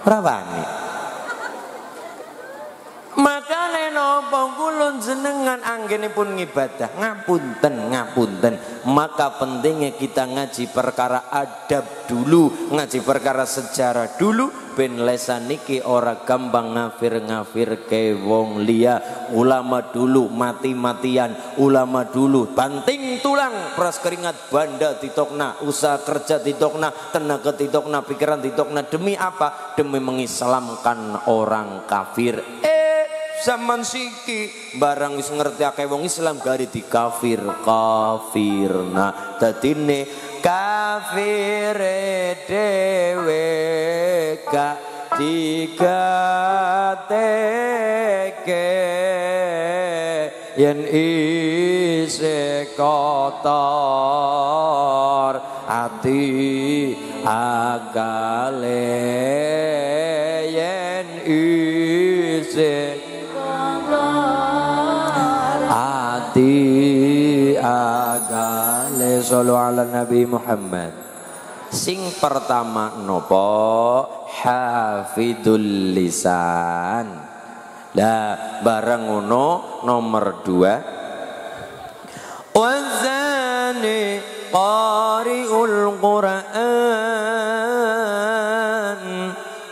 rawani maka nenopo kulun jenengan pun ngibadah? Ngapunten ngapunten. Maka pentingnya kita ngaji perkara adab dulu ngaji perkara sejarah dulu ben lesan niki ora gampang ngafir-ngafir ke wong lia ulama dulu mati-matian ulama dulu banting tulang peras keringat banda titokna usaha kerja titokna tenaga titokna pikiran titokna demi apa? Demi mengislamkan orang kafir. Eh zaman siki barang wis ngerti akeh wong Islam gari di kafir kafirna dadine kafir dewe gak digateke. Yen ise kotor ati agale sallu ala Nabi Muhammad. Sing pertama nopo hafidul lisan. Lah bareng ngono nomor dua wazani qari'ul Qur'an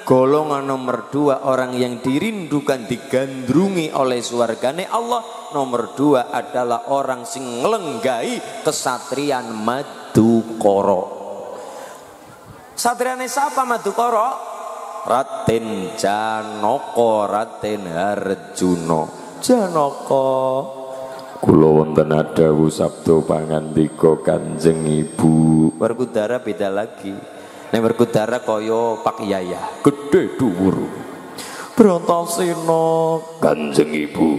golongan nomor dua orang yang dirindukan digandrungi oleh suargane Allah. Nomor dua adalah orang sing ngelenggai kesatrian madu koro satriane siapa madu koro Raden Janoko Raden Harjuno. Janoko Kula wonten adawu sabda pangandika Kanjeng Ibu. Werkudara beda lagi. Nek Werkudara kaya Pak Yaya, gede dhuwur. Bratasena Kanjeng Ibu.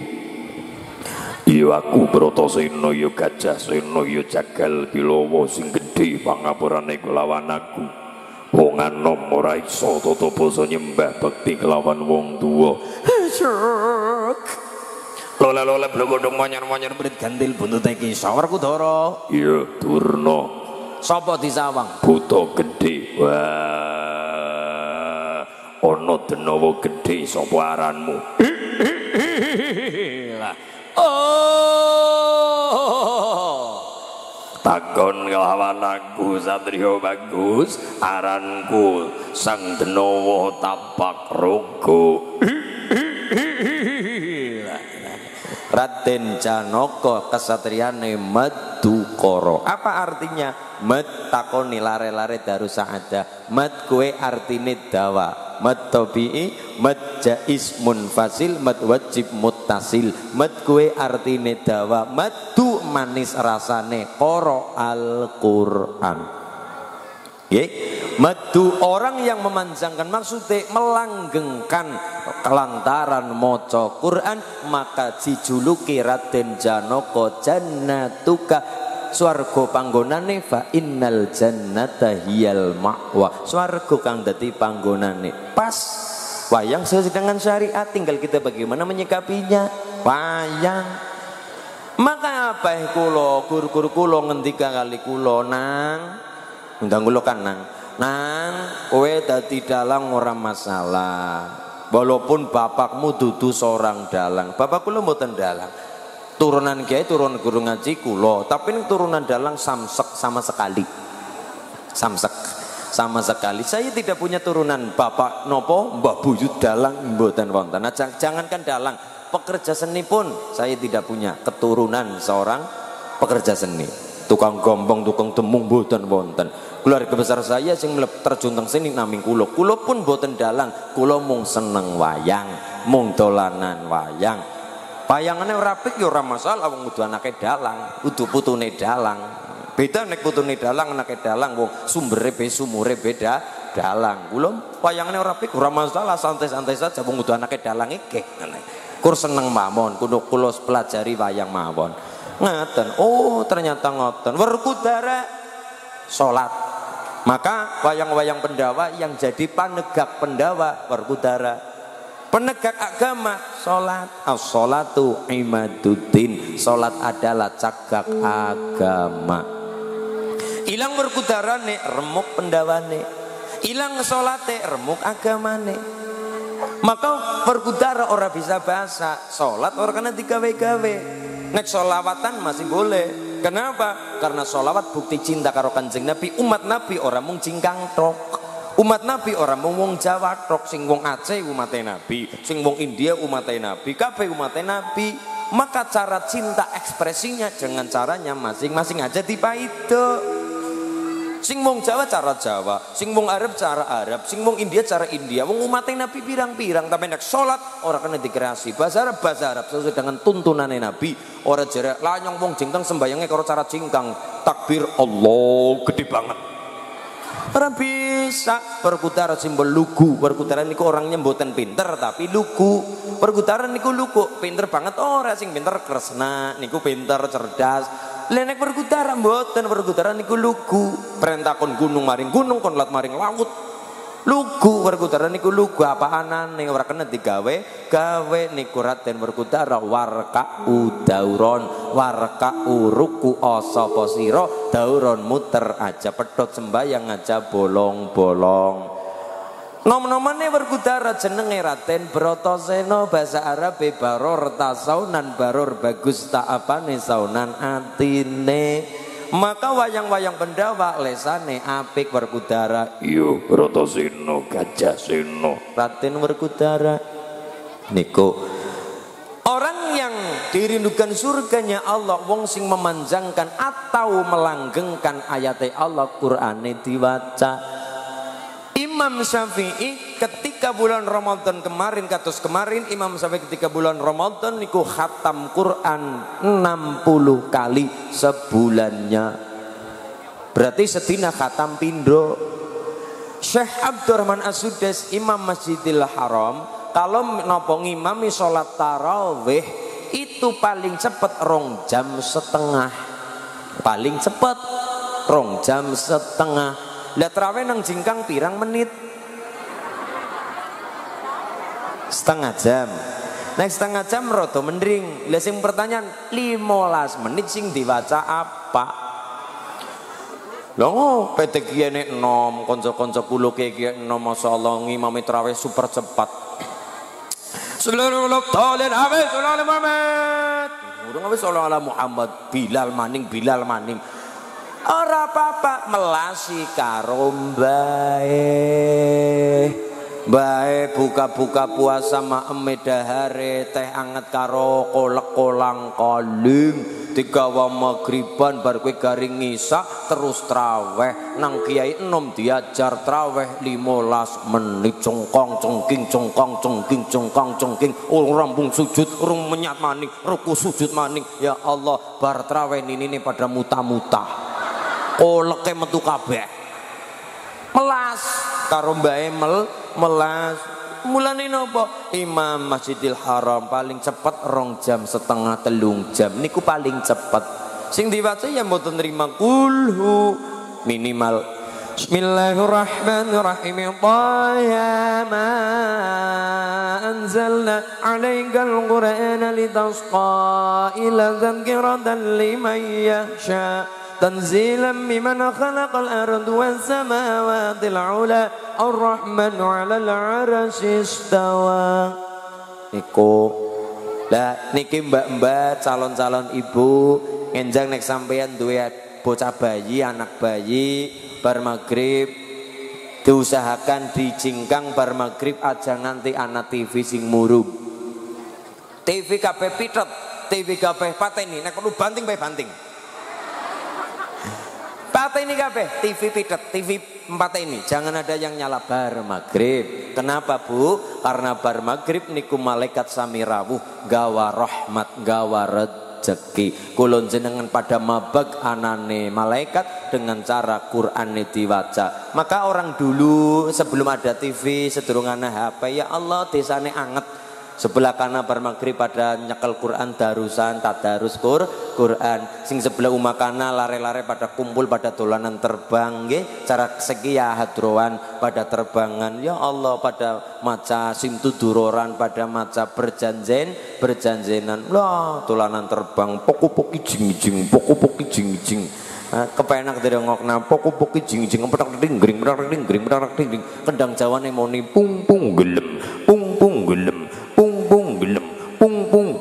Iya aku Bratasena ya Gajah Sena ya Jagal Bilawa sing gedhe pangapurane kelawan aku. Wong anom ora iso tata basa nyembah bekti kelawan wong tuwa. Lola lola blogodong monyor monyor berit gantil buntut iki sawar kudara. Iya, Durna. Sapa disawang? Buta gedhe. Wah. Ana denawa gedhe sapa aranmu? Oh. takon kelawan aku satrio bagus aranku sang denowo tapak rogo Raden Janoko kesatriane Madukoro apa artinya? Mad takoni lare-lare daru saada. Mad kue artine dawa. Mad tabi'i mad jais munfasil mad wajib muttasil. Mad kue artine dawa. Madu manis rasane koro Al-Qur'an Ye, madu orang yang memanjangkan maksudnya melanggengkan kelantaran moco Quran maka dijuluki Raden Janoko Jannatuka. Swarga panggonane fa innal jannata hiyal ma'wa. Swarga kang dadi panggonane. Pas. Wayang sesuai dengan syariat tinggal kita bagaimana menyikapinya. Wayang. Maka apa kulo guru-guru kulo ngendika kali kulo nang undang kulo kan nang nang kowe dadi dalang ora masalah. Walaupun bapakmu dudu seorang dalang. Bapak kulo mboten dalang. Turunan kiai turun guru ngaji kulo tapi ini turunan dalang samsek sama sekali. Samsek sama sekali. Saya tidak punya turunan bapak nopo mbah buyut dalang mboten wonten. Nah, jangankan dalang pekerja seni pun saya tidak punya keturunan seorang pekerja seni. Tukang gombong tukang temung mboten wonten keluarga besar saya sing terjun teng sini naming kulo kulo pun mboten dalang kulo mung seneng wayang mung dolanan wayang Bayangannya rapik ya ora masalah wong kudu anake dalang, kudu putune dalang. Beda nek putune dalang anake dalang wong sumbere be sumure beda dalang. Kula wayangane ora rapik ora masalah santai-santai saja wong kudu anake dalang iki. Kur seneng mawon, kudu kula pelajari wayang mawon. Ngaten. Oh, ternyata ngoten. Werkudara salat. Maka wayang-wayang pendawa yang jadi panegak pendawa werkudara penegak agama sholat. As-sholatu imaduddin. Sholat adalah cagak agama. Hilang berkudarane remuk pendawane hilang sholate remuk agamane maka berkudara orang bisa bahasa sholat orang kena digawe-gawe. Nek sholawatan masih boleh kenapa? Karena sholawat bukti cinta karo kanjeng nabi. Umat nabi orang mung cingkang tok Umat Nabi orang mau wong Jawa tok sing wong Aceh umat Nabi, sing wong India umat Nabi, kabeh umat Nabi. Maka cara cinta ekspresinya dengan caranya masing-masing aja itu. Sing wong Jawa cara Jawa, sing wong Arab cara Arab, sing wong India cara India. Wong umat Nabi pirang-pirang tapi nek salat orang kena dikreasi bahasa Arab bahasa Arab sesuai dengan tuntunan Nabi. Orang jere lanyong wong jingkang sembayangnya karo cara cingkang takbir Allah gede banget. Orang bisa perkutaran simbol lugu. Perkutaran niku orangnya mboten pinter tapi lugu. Perkutaran niku lugu, pinter banget ora sing pinter kresna, niku pinter cerdas. Lenek perkutaran mboten perkutaran niku lugu. Perintah kon gunung maring gunung kon lat maring laut. Lugu Werkudara niku lugu apa anane ora kena digawe gawe niku Raden Werkudara warka udauron warka uruku asa posira dauron muter aja pedhot sembayang aja bolong-bolong Nom-nomane Werkudara jenenge Raden Bratasena bahasa Arab baror tasaunan baror bagus tak apane saunan atine. Maka wayang-wayang pendawa lesane apik Werkudara yo Bratasena Gajah Sena. Raden Werkudara niku Orang yang dirindukan surganya Allah wong sing memanjangkan atau melanggengkan ayat Allah Qur'ane diwaca Imam Syafi'i ketika bulan Ramadan kemarin katus kemarin Imam Syafi'i ketika bulan Ramadan niku khatam Quran 60 kali sebulannya. Berarti sedina khatam pindro. Syekh Abdurrahman As-Sudes Imam Masjidil Haram kalau nopo ngimami sholat tarawih itu paling cepat rong jam setengah. Paling cepat rong jam setengah lah terawih nang jingkang pirang menit? Setengah jam. Nek setengah jam roto mendring. Lah sing pertanyaan 15 menit sing diwaca apa? Loh, PT kiye nom, konco-konco kulo kiye nom, masya Allah ngimami terawih super cepat. Seluruh tolin awe sallallahu Muhammad. Awe sallallahu Muhammad. Bilal maning, Bilal maning. Ora apa-apa melasi karo mbae. Bae buka-buka puasa maeme dahare teh anget karo kolek kolang kaling. Digawa magriban bar kowe garing ngisa terus traweh. Nang kiai enom diajar traweh 15 menit. Congkong congking congkong congking congkong congking urung rampung sujud urung menyat maning ruku sujud maning. Ya Allah bar traweh ini pada muta-muta koleke metu kabeh. Melas. Karo mbae mel melas. Mulane napa? Imam Masjidil Haram paling cepet rong jam setengah telung jam. Niku paling cepet. Sing diwaca ya mboten nerima kulhu minimal. Bismillahirrahmanirrahim. Taya ma anzalna alaika al-Qur'ana litasqa ila dzakiratan liman yahsha تنزيلا ممن خلق الأرض والسماوات العلى الرحمن على العرش استوى Niku lah niki mbak-mbak calon-calon ibu ngenjang nek sampean duwe bocah bayi anak bayi bar maghrib diusahakan dijingkang bar maghrib aja nganti anak TV sing murub TV kabeh pitet TV kabeh pateni nek perlu banting bae banting Empat ini kabeh, TV pidet, TV empat ini. Jangan ada yang nyala bar maghrib. Kenapa bu? Karena bar maghrib niku malaikat sami rawuh gawa rahmat, gawa rezeki. Kulon jenengan pada mabag anane malaikat dengan cara Quran diwaca. Maka orang dulu sebelum ada TV, sedurung HP, ya Allah desane anget Sebelah kanan bar maghrib pada nyekel Quran darusan tadarus Qur Quran. Sing sebelah umakana lare-lare pada kumpul pada dolanan terbang nggih. Cara segi ya hadrowan pada terbangan. Ya Allah pada maca simtuduroran pada maca berjanjen berjanjenan. Lah dolanan terbang poku-poki jing-jing poku-poki jing-jing. Nah, kepenak dari ngokna poku poki jing jing petak ding gring petak ding gring petak ding kendang jawane moni pung pung gelem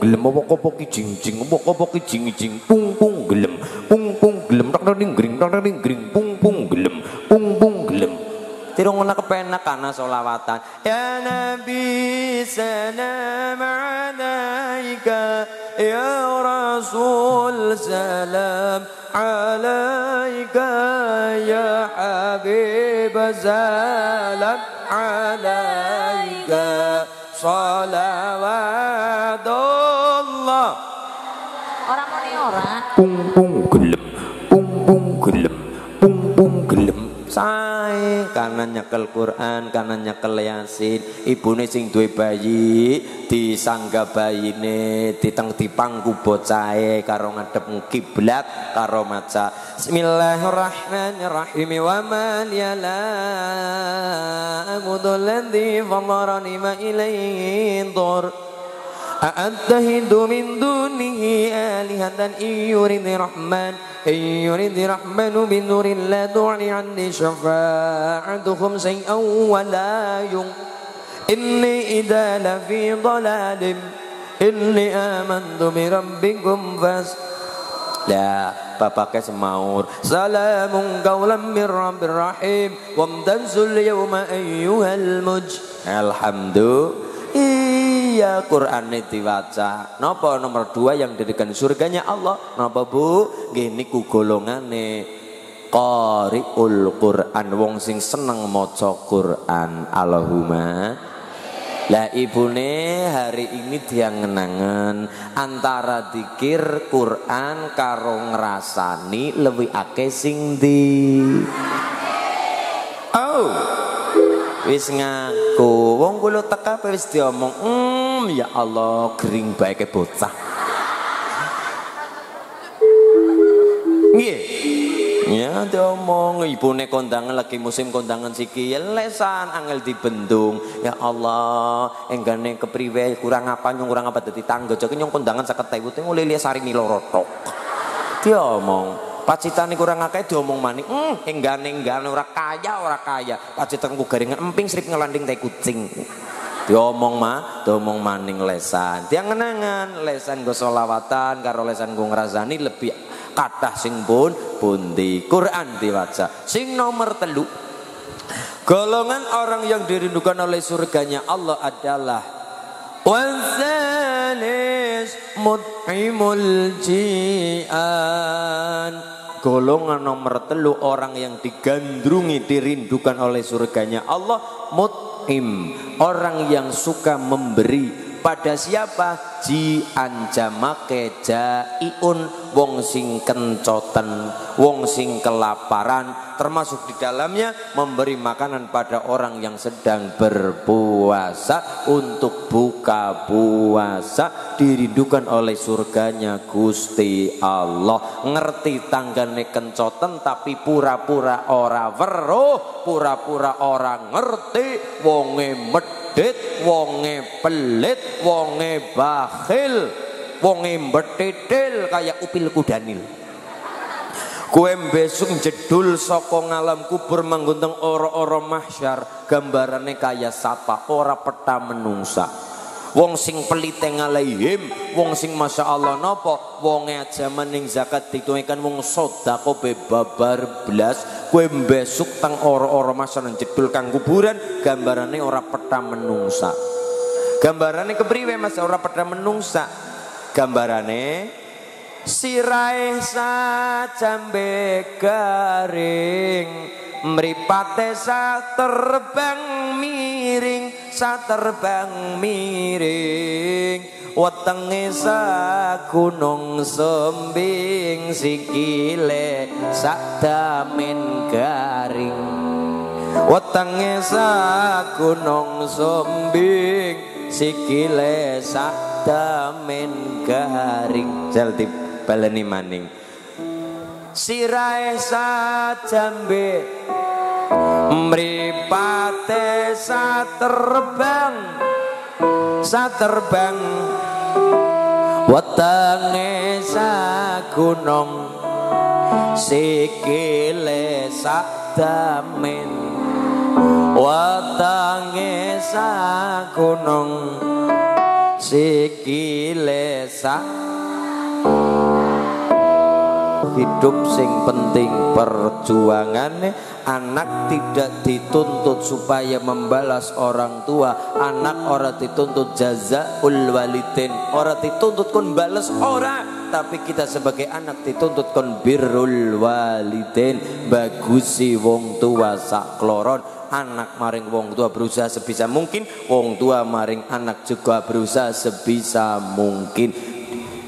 gelem apa-apa ki jing-jing apa-apa ki jing-jing pung pung gelem pung pung gelem tak ning gring tak ning gring pung pung gelem pung pung gelem. Tirung ngono kepenak kana solawatan Ya Nabi salam alaika Ya Rasul salam alaika Ya Habib salam alaika Salawat Pung pung gelem, pung pung gelem, pung pung gelem. Cae kanan nyekel Quran, kanan nyekel Yasin. Ibune sing duwe bayi disangga bayine diteng dipangku bocahe karo ngadep kiblat karo maca Bismillahirrahmanirrahim wa man yala amudul ladzi fadarani ma ilayhi dur أأتخذ من دونه آلهة إن يرد الرحمن إن يرد الرحمن بنور لا تغني عني شفاعتهم شيئا ولا يغ إني إذا لفي ضلال إني آمنت بربكم فاس لا bapaknya semaur Salamun qawlan min rabbir rahim. Wamtanzul yawma ayyuhal muj Alhamdulillah Iya Quran diwaca. Napa nomor dua yang dirikan surganya Allah? Napa Bu? Gini ku golongane qariul Quran wong sing seneng maca Quran. Allahumma lah ibune hari ini dia ngenangan antara dikir Quran karo ngrasani lebih akeh sing di Oh wis ngaku wong kula teka wis diomong hmm ya Allah gering bae bocah nggih Ya diomong ibune kondangan lagi musim kondangan siki ya lesan angel dibendung ya Allah enggane kepriwe kurang apa nyong kurang apa dadi tangga jek nyong kondangan 50.000 teng oleh sari milorotok diomong Pacitane kurang akeh diomong maning. Hmm, enggane enggane ora kaya ora kaya. Pacitanku garingan emping srip ngelanding teh kucing. Diomong mah, diomong maning lesan. Tiang ngenangan lesan go solawatan karo lesan go ngrasani lebih kathah sing pun pundi. Quran diwaca. Sing nomor telu. Golongan orang yang dirindukan oleh surganya Allah adalah Wasalis mut'imul ji'an golongan nomor telu orang yang digandrungi dirindukan oleh surganya Allah mut'im orang yang suka memberi pada siapa? Ji anjamake jaiun wong sing kencoten wong sing kelaparan. Termasuk di dalamnya memberi makanan pada orang yang sedang berpuasa untuk buka puasa. Dirindukan oleh surganya Gusti Allah. Ngerti tanggane kencoten tapi pura-pura ora weruh pura-pura ora ngerti. Wonge medhit medit, wonge pelit, wonge bakhil, wonge mbetitil kayak upil kudanil. Kue besok jedul saka ngalam kubur manggunteng ora-ora mahsyar gambarane kaya sapa ora peta menungsa wong sing pelite ngalaihim wong sing masya Allah nopo wong aja mening zakat dituikan wong sodako bebabar belas kue besuk tang oro-oro masa jedul kang kuburan gambarannya ora peta menungsa. Gambarannya kepriwe mas ora peta menungsa. Gambarannya sirai jambe garing sa terbang miring terbang miring. Wetenge sa gunung sembing sikile sak damen garing. Wetenge sa gunung sembing sikile sak damen garing. Jalti baleni maning. Sirae sa jambe mripate saterbang saterbang wetenge sagunung sikile sadamen. Wetenge sagunung sikile sak hidup sing penting perjuangannya anak tidak dituntut supaya membalas orang tua. Anak orang dituntut jaza ul walidin. Orang dituntut kon balas orang tapi kita sebagai anak dituntut kon birrul walidin. Bagusi wong tua sakloron anak maring wong tua berusaha sebisa mungkin. Wong tua maring anak juga berusaha sebisa mungkin.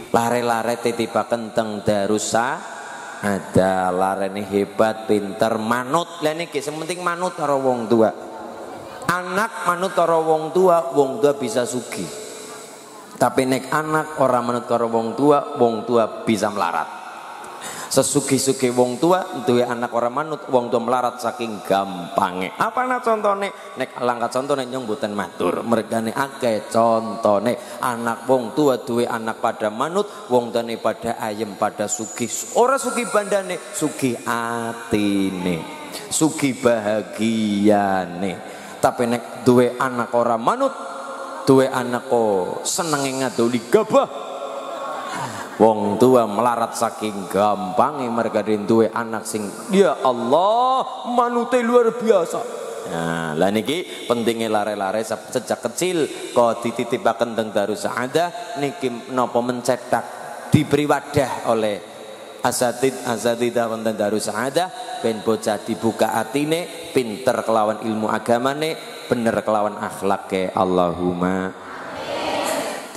Lare-lare titipaken teng darussa ada larene hebat pinter manut. Lah niki sing penting manut karo wong tua. Anak manut karo wong tua wong tua bisa sugi. Tapi nek anak orang manut karo wong tua wong tua bisa melarat sesugi-sugi wong tua duwe anak orang manut wong tua melarat saking gampangnya apa nak contohnya nek langkah contohnya nyong buatan matur. Mergane akeh contohnya anak wong tua duwe anak pada manut wong tua pada ayem pada sugi. Ora sugi bandane sugi atine. Sugi bahagiane. Tapi nek duwe anak orang manut duwe anak kok seneng ngadoli gabah Wong tua melarat saking gampang mereka duwe anak sing ya Allah manute luar biasa. Nah, lah niki pentingnya lare-lare sejak kecil kok dititipaken teng Darus Saadah niki napa mencetak diberi wadah oleh asatid asatidah Darus Saadah ben bocah dibuka atine pinter kelawan ilmu agamane bener kelawan akhlake Allahumma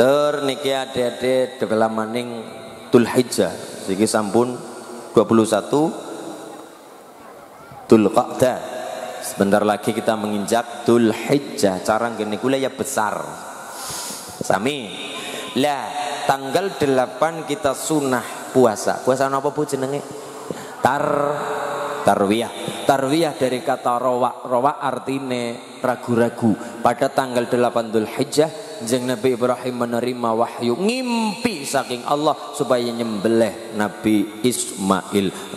Tur niki ade-ade dalam maning Hijjah. Siki sampun 21 Qa'dah. Sebentar lagi kita menginjak Hijjah. Cara gini kula ya besar. Sami. Lah, tanggal 8 kita sunnah puasa. Puasa apa Bu jenenge? Tar tarwiyah. Tarwiyah dari kata rawa. Rawa artine ragu-ragu. Pada tanggal 8 Hijjah Jeng Nabi Ibrahim menerima wahyu ngimpi saking Allah supaya nyembelih Nabi Ismail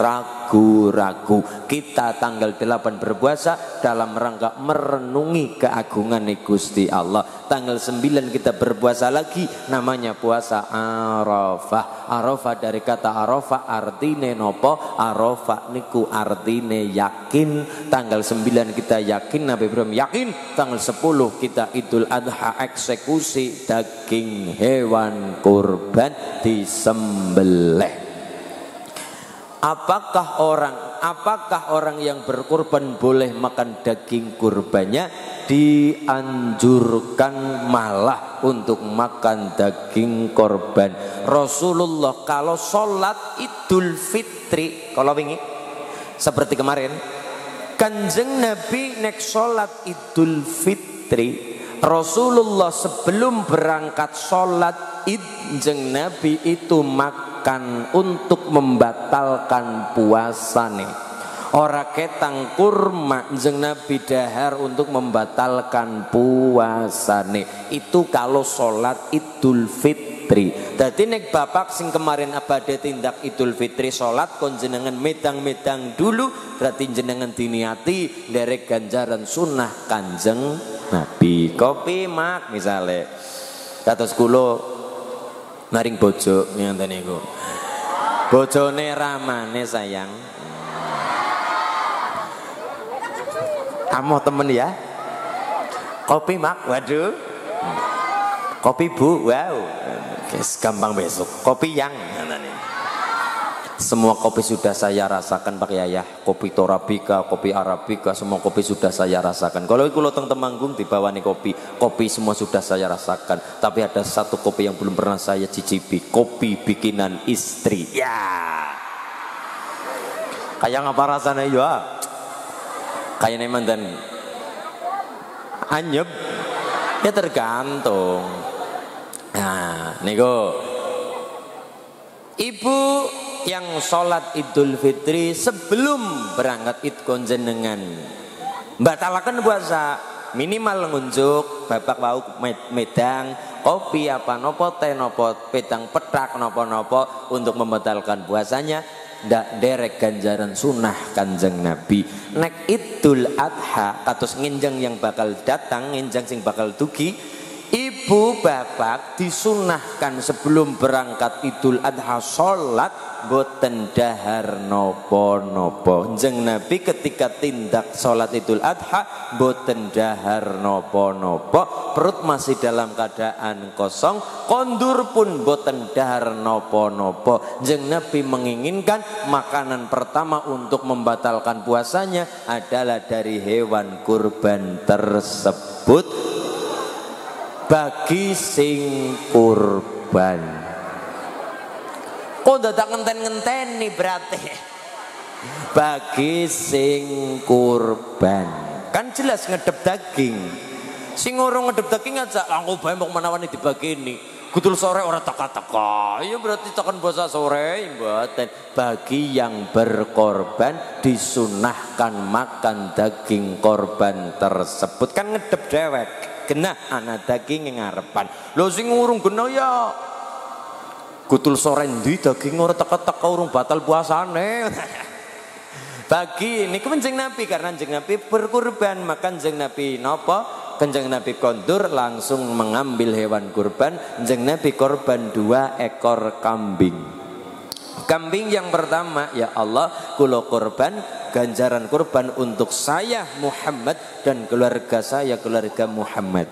ragu-ragu. Kita tanggal 8 berpuasa dalam rangka merenungi keagungan Gusti Allah. Tanggal 9 kita berpuasa lagi namanya puasa Arafah. Arafah dari kata Arafah artine nopo? Arafah niku artine yakin. Tanggal 9 kita yakin Nabi Ibrahim yakin. Tanggal 10 kita Idul Adha eksekusi daging hewan kurban disembelih. Apakah orang apakah orang yang berkurban boleh makan daging kurbannya dianjurkan malah untuk makan daging korban. Rasulullah kalau sholat idul fitri kalau ingin seperti kemarin kanjeng Nabi nek sholat idul fitri Rasulullah sebelum berangkat sholat id jeng Nabi itu makan untuk membatalkan puasa nih. Ora ketang kurma jeng Nabi dahar untuk membatalkan puasa nih. Itu kalau sholat idul fitri. Jadi nek bapak sing kemarin abade tindak idul fitri sholat kon jenengan medang-medang dulu berarti jenengan diniati derek ganjaran sunnah kanjeng Nabi. Kopi mak misalnya. Kados kula maring bojo ngenten niku. Bojone ramane sayang. Kamu temen ya? Kopi mak, waduh. Kopi bu, wow. Guys, gampang besok. Kopi yang, semua kopi sudah saya rasakan Pak Yayah. Kopi Torabika, kopi Arabika, semua kopi sudah saya rasakan. Kalau itu loteng temanggung di bawah nih kopi, kopi semua sudah saya rasakan. Tapi ada satu kopi yang belum pernah saya cicipi, kopi bikinan istri. Ya. Kayak apa rasanya ya? Kayak dan anyep. Ya tergantung. Nah, niku. Ibu yang sholat idul fitri sebelum berangkat id konjenengan. Batalakan puasa minimal ngunjuk bapak bau medang kopi apa nopo teh nopo pedang petak nopo nopo untuk membatalkan puasanya ndak derek ganjaran sunnah kanjeng nabi. Nek idul adha katus nginjang yang bakal datang nginjang sing bakal tugi ibu bapak disunahkan sebelum berangkat idul adha sholat boten dahar nopo-nopo. Jeng Nabi ketika tindak sholat idul adha boten dahar nopo-nopo. Perut masih dalam keadaan kosong. Kondur pun boten dahar nopo-nopo. Jeng Nabi menginginkan makanan pertama untuk membatalkan puasanya adalah dari hewan kurban tersebut bagi sing kurban kok dadak ngenten-ngenteni berarti bagi sing kurban kan jelas ngedep daging sing urung ngedep daging aja aku bae mau menawani dibagi ini Kutul sore orang teka-teka. Iya berarti tekan puasa sore mboten. Bagi yang berkorban disunahkan makan daging korban tersebut kan ngedep dewek. Genah anak daging yang ngarepan. Lo sing urung genah ya Kutul sore ndi daging ora teka-teka urung batal puasane. Bagi ini kemenjeng Nabi karena jeng Nabi berkurban makan jeng Nabi nopo Kanjeng Nabi kondur langsung mengambil hewan kurban. Kanjeng Nabi korban dua ekor kambing. Kambing yang pertama, ya Allah, kulo korban, ganjaran kurban untuk saya Muhammad dan keluarga saya keluarga Muhammad.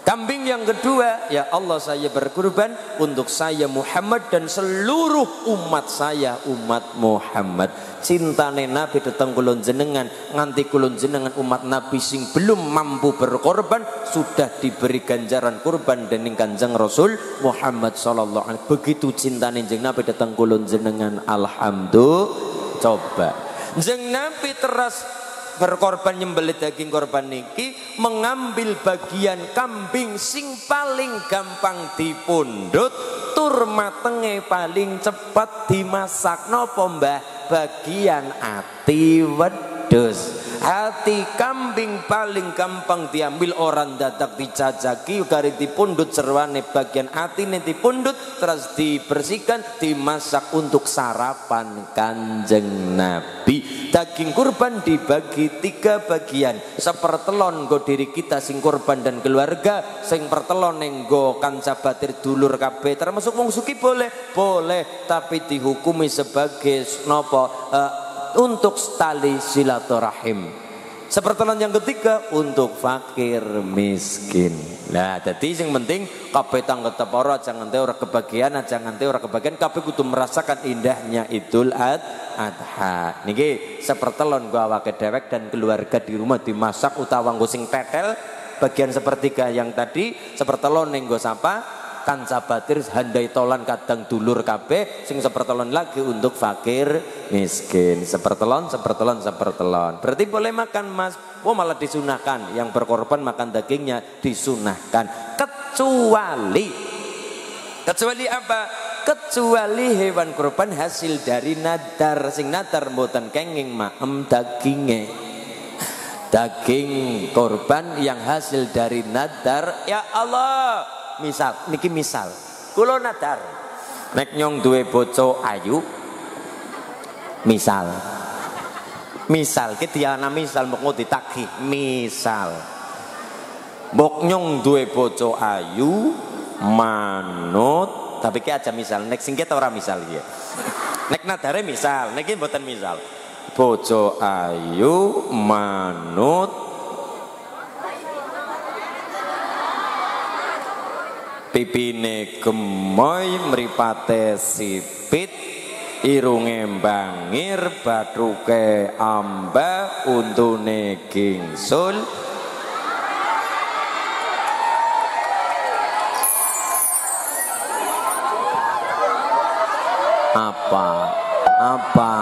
Kambing yang kedua, ya Allah saya berkurban untuk saya Muhammad dan seluruh umat saya umat Muhammad. Cintane Nabi datang kulon jenengan, nganti kulon jenengan umat Nabi sing belum mampu berkorban sudah diberi ganjaran kurban dening Kanjeng Rasul Muhammad sallallahu alaihi Begitu cintane jeng Nabi datang kulon jenengan alhamdulillah. Coba. Jeng Nabi teras berkorban nyembelih daging korban niki mengambil bagian kambing sing paling gampang dipundut tur matenge paling cepat dimasak. Nopo mbah? Bagian ati wedus hati kambing paling gampang diambil orang dadak dicacaki kari dipundut serwane bagian hati nih dipundut terus dibersihkan dimasak untuk sarapan kanjeng nabi. Daging kurban dibagi tiga bagian. Sepertelon go diri kita sing kurban dan keluarga sing pertelon nenggo kanca batir dulur kabeh. Termasuk wong suki boleh boleh tapi dihukumi sebagai nopo uh, untuk tali silaturahim. Sepertelan yang ketiga untuk fakir miskin. Nah, jadi yang penting kabeh tangga teporo jangan teh ora kebagian, jangan teh ora kebagian kabeh kudu merasakan indahnya Idul Adha. Niki sepertelon gua awake dewek dan keluarga di rumah dimasak utawa nggo sing tetel bagian sepertiga yang tadi sepertelon nggo sapa kanca batir handai tolan kadang dulur kabeh sing sepertelon lagi untuk fakir miskin. Sepertelon sepertelon sepertelon. Berarti boleh makan mas. Oh malah disunahkan. Yang berkorban makan dagingnya disunahkan. Kecuali. Kecuali apa? Kecuali hewan korban hasil dari nadar. Sing nadar mboten kenging maem dagingnya. Daging korban yang hasil dari nadar. Ya Allah misal niki misal. Kula nadar. Nek nyong duwe bojo ayu misal. Misal ki diana misal mbok ditagih misal. Mbok nyong duwe bojo ayu manut tapi ki aja misal. Nek sing ora misal ya nek nadare misal nek mboten misal. Bojo ayu manut pipine gemoy mripate sipit irunge bangir bathuke amba untune gingsul. Apa? Apa?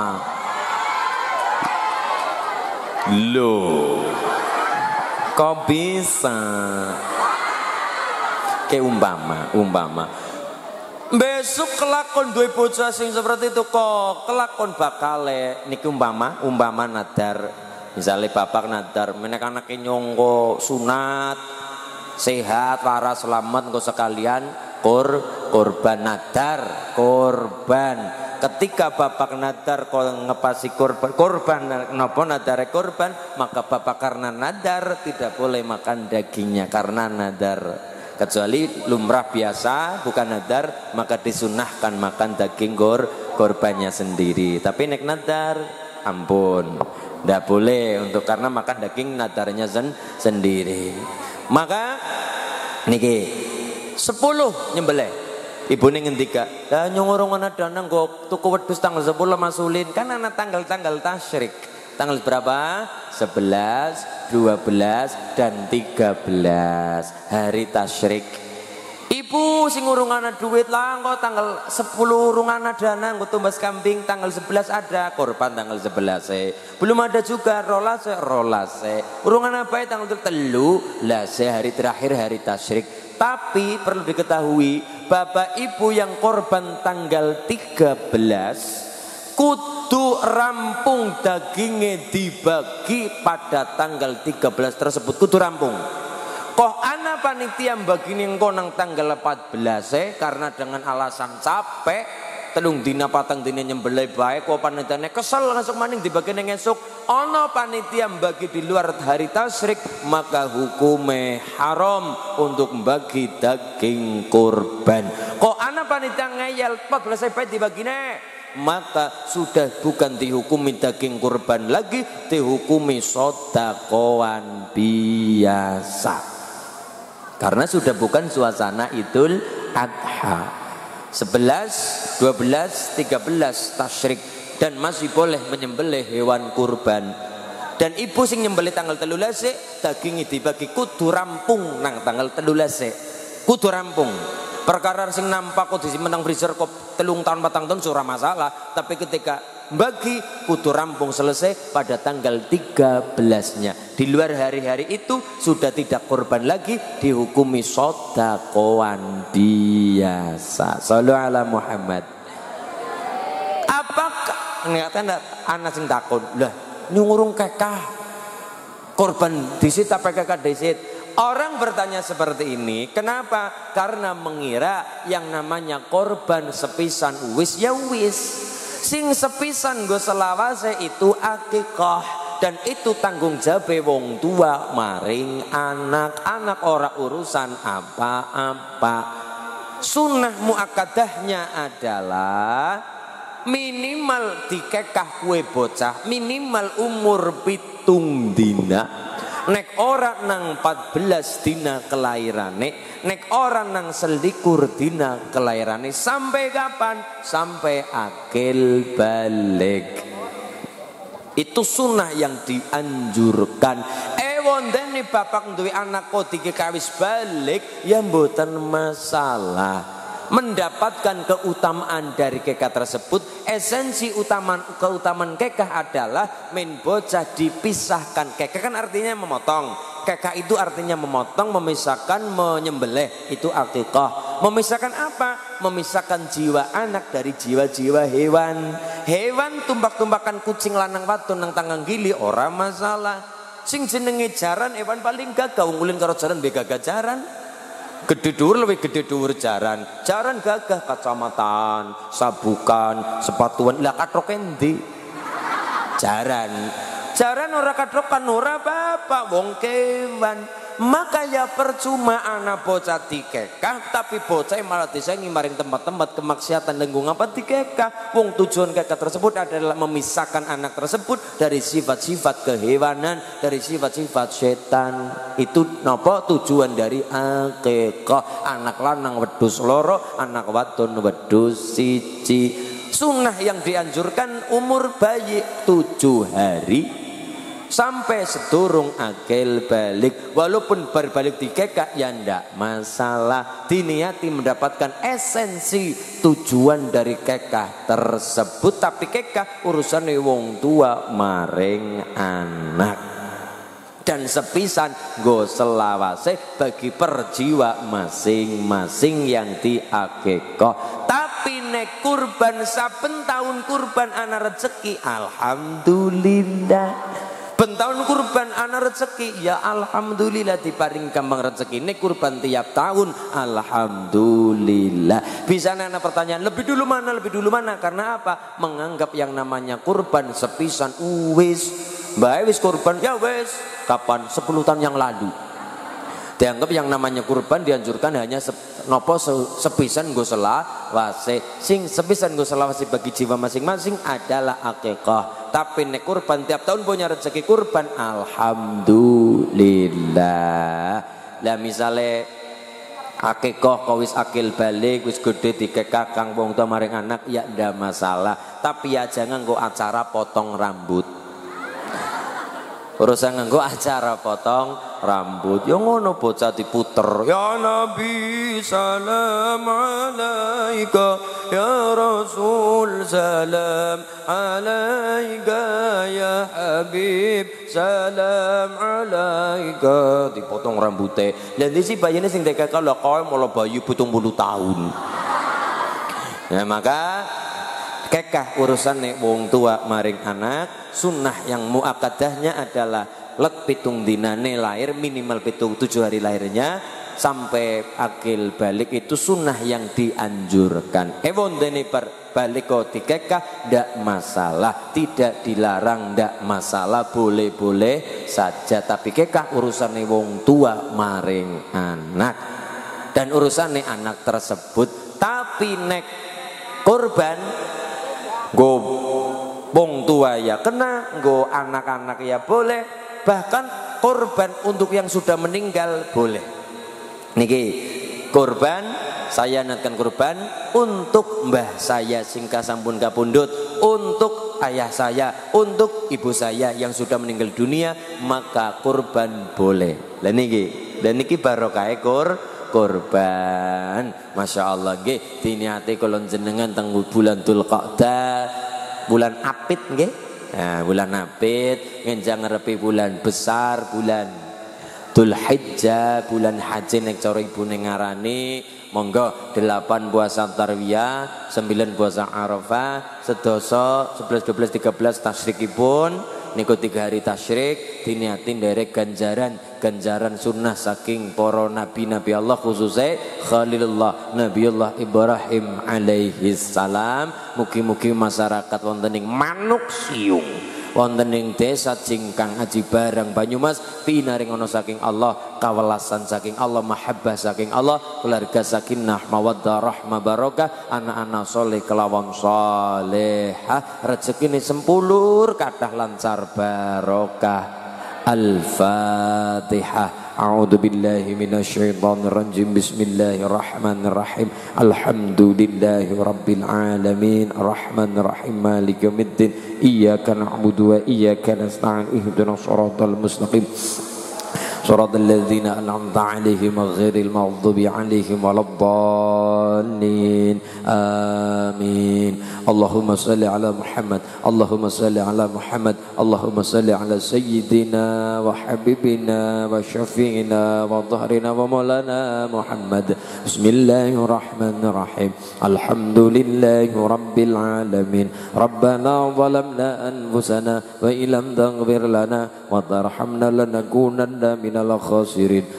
Lo kok bisa ke umpama umpama. Besok kelakon dua bocah sing seperti itu kok. Kelakon bakale niki umpama umpama nadar. Misalnya bapak nadar menek anaknya nyongko sunat sehat waras selamat engko sekalian kor korban nadar korban. Ketika bapak nadar ngepasi korban korban nopo nadar korban maka bapak karena nadar tidak boleh makan dagingnya karena nadar kecuali lumrah biasa bukan nadar maka disunahkan makan daging gor korbannya sendiri. Tapi nek nadar ampun. Tidak boleh untuk karena makan daging nadarnya sen sendiri. Maka niki sepuluh nyembelih. Ibu nih ngendika dah nyongorong anak dana kok tuku wedus tanggal sepuluh masulin kan anak tanggal-tanggal tasyrik tanggal berapa 11, 12 dan 13 hari tasyrik. Ibu sing urung ana duit lah kok tanggal 10 urung ana dana nggo tumbas kambing tanggal 11 ada korban tanggal 11 e. Belum ada juga rolase rolase. Urung ana bae tanggal telu lah hari terakhir hari tasyrik. Tapi perlu diketahui Bapak Ibu yang korban tanggal 13 kudu rampung dagingnya dibagi pada tanggal 13 tersebut. Kudu rampung. Kok ana panitia begini engko nang tanggal 14 eh karena dengan alasan capek telung dina patang dina nyembelih baik kok panitiane kesel langsung maning dibagi ning esuk. Ana panitia bagi di luar hari tasrik maka hukume haram untuk bagi daging kurban. Kok ana panitia ngeyel 14 bae dibagine maka sudah bukan dihukumi daging kurban lagi dihukumi sodakowan biasa karena sudah bukan suasana Idul Adha. 11, 12, 13 tasyrik dan masih boleh menyembelih hewan kurban. Dan ibu sing nyembelih tanggal telulase daging dibagi kudu rampung nang tanggal telulase. Kudu rampung. Perkara sing nampak kok disimpen nang freezer kok telung tahun patang tahun surah masalah, tapi ketika bagi kudu rampung selesai pada tanggal 13-nya. Di luar hari-hari itu sudah tidak korban lagi dihukumi sodakowan biasa. Sallu ala Muhammad. Apakah ngatakan anak sing takut lah nyungurung kekah korban disit apa kekah disit Orang bertanya seperti ini, kenapa? Karena mengira yang namanya korban sepisan wis ya wis. Sing sepisan gue selawase itu akikah dan itu tanggung jawab wong tua maring anak-anak ora urusan apa-apa. Sunnah muakadahnya adalah minimal dikekah kue bocah minimal umur pitung dina nek ora nang 14 dina kelairane nek ora nang selikur dina kelairane sampai kapan? Sampai akil balik. Itu sunnah yang dianjurkan. Eh wondene bapak duwe anak kok kawis balik ya mboten masalah mendapatkan keutamaan dari kekah tersebut. Esensi utama keutamaan kekah adalah min bocah dipisahkan kekah. Kan artinya memotong. Kekah itu artinya memotong memisahkan menyembelih. Itu akikah memisahkan apa? Memisahkan jiwa anak dari jiwa-jiwa hewan. Hewan tumbak-tumbakan kucing lanang watu nang tangan gili orang masalah. Sing jenenge jaran hewan paling gagah. Ngulin karo jaran bega jaran Gede dhuwur lebih gede dhuwur jaran. Jaran gagah kacamatan, sabukan, sepatuan. Lah katrok endi? Jaran. Jaran ora katrokan ora bapak wong kewan. Maka ya percuma anak bocah dikekah tapi bocah malah disaingi maring tempat-tempat kemaksiatan lenggung apa dikekah. Wong tujuan kekah tersebut adalah memisahkan anak tersebut dari sifat-sifat kehewanan, dari sifat-sifat setan. Itu nopo tujuan dari akekah. Anak lanang wedus loro, anak wadon wedus siji. Sunnah yang dianjurkan umur bayi tujuh hari sampai seturung akil balik. Walaupun berbalik dikekak ya ndak masalah. Diniati mendapatkan esensi tujuan dari kekah tersebut. Tapi kekah urusan wong tua maring anak. Dan sepisan go selawase bagi perjiwa masing-masing yang diakekah tapi nek kurban saben tahun kurban anak rezeki alhamdulillah Bentahun kurban anak rezeki ya alhamdulillah diparing kambang rezeki ini kurban tiap tahun alhamdulillah. Bisa nana pertanyaan lebih dulu mana lebih dulu mana karena apa? Menganggap yang namanya kurban sepisan uwis. Baik wis kurban ya wis kapan 10 tahun yang lalu. Dianggap yang namanya kurban dianjurkan hanya sep, nopo sepisan gue wase. Sing sepisan gue wase bagi jiwa masing-masing adalah akekah. Tapi nek kurban tiap tahun punya rezeki kurban, alhamdulillah. Lah misale akekah kau wis akil balik wis gede dikekak kang wong tua maring anak ya ndak masalah. Tapi ya jangan gue acara potong rambut. Urusan nganggo acara potong rambut. Ya ngono bocah diputer. Ya nabi salam alaika. Ya rasul salam alaika. Ya habib salam alaika. Dipotong rambutnya dan di sini bayinya sing dekak kalau kau malah bayi butung bulu tahun. Ya maka kekah urusan nek wong tua maring anak sunnah yang muakadahnya adalah let pitung dinane lahir minimal pitung tujuh hari lahirnya sampai akil balik itu sunnah yang dianjurkan. Ewon deni per balik kok dikekah ndak masalah. Tidak dilarang ndak masalah boleh-boleh saja. Tapi kekah urusan wong tua maring anak. Dan urusan anak tersebut. Tapi nek korban go wong tua ya kena go anak-anak ya boleh. Bahkan korban untuk yang sudah meninggal boleh. Niki korban saya natkan korban untuk mbah saya singka sampun kapundut untuk ayah saya untuk ibu saya yang sudah meninggal dunia maka korban boleh. Dan niki dan niki barokah ekor korban Masya Allah nggih. Diniati kalau jenengan tangguh bulan Dzulqa'dah. Bulan apit nggih. Nah, bulan apit. Ngenjang ngarepe bulan besar bulan Dzulhijjah bulan haji nek cara ibune ngarani. Monggo delapan puasa tarwiyah sembilan puasa arafah sedoso 11 12 13 tasyrikipun. Niku tiga hari tasyrik diniatin derek ganjaran ganjaran sunnah saking para nabi-nabi Allah khususnya Khalilullah Nabiullah Ibrahim alaihi salam. Mugi-mugi masyarakat wonten ing manuk siung wonten ing desa Cingkang Aji Barang Banyumas pinaring ana saking Allah kawelasan saking Allah mahabbah saking Allah keluarga sakinah mawaddah rahmah barokah anak-anak soleh kelawan solehah rezekine sempulur kadah lancar barokah Al-Fatihah. A'udzu billahi minasyaitonir rajim Bismillahirrahmanirrahim. Alhamdulillahi rabbil alamin. Arrahmanir rahim maliki yaumiddin Iyyaka na'budu wa iyyaka nasta'in. Ihdinas shiratal mustaqim صراط الذين أنعمت عليهم غير المغضوب عليهم ولا الضالين. آمين. اللهم صل على محمد. اللهم صل على محمد. اللهم صل على سيدنا وحبيبنا وشفيعنا وظهرنا ومولانا محمد. بسم الله الرحمن الرحيم. الحمد لله رب العالمين. ربنا ظلمنا أنفسنا وإن لم تغفر لنا وترحمنا لنكونن من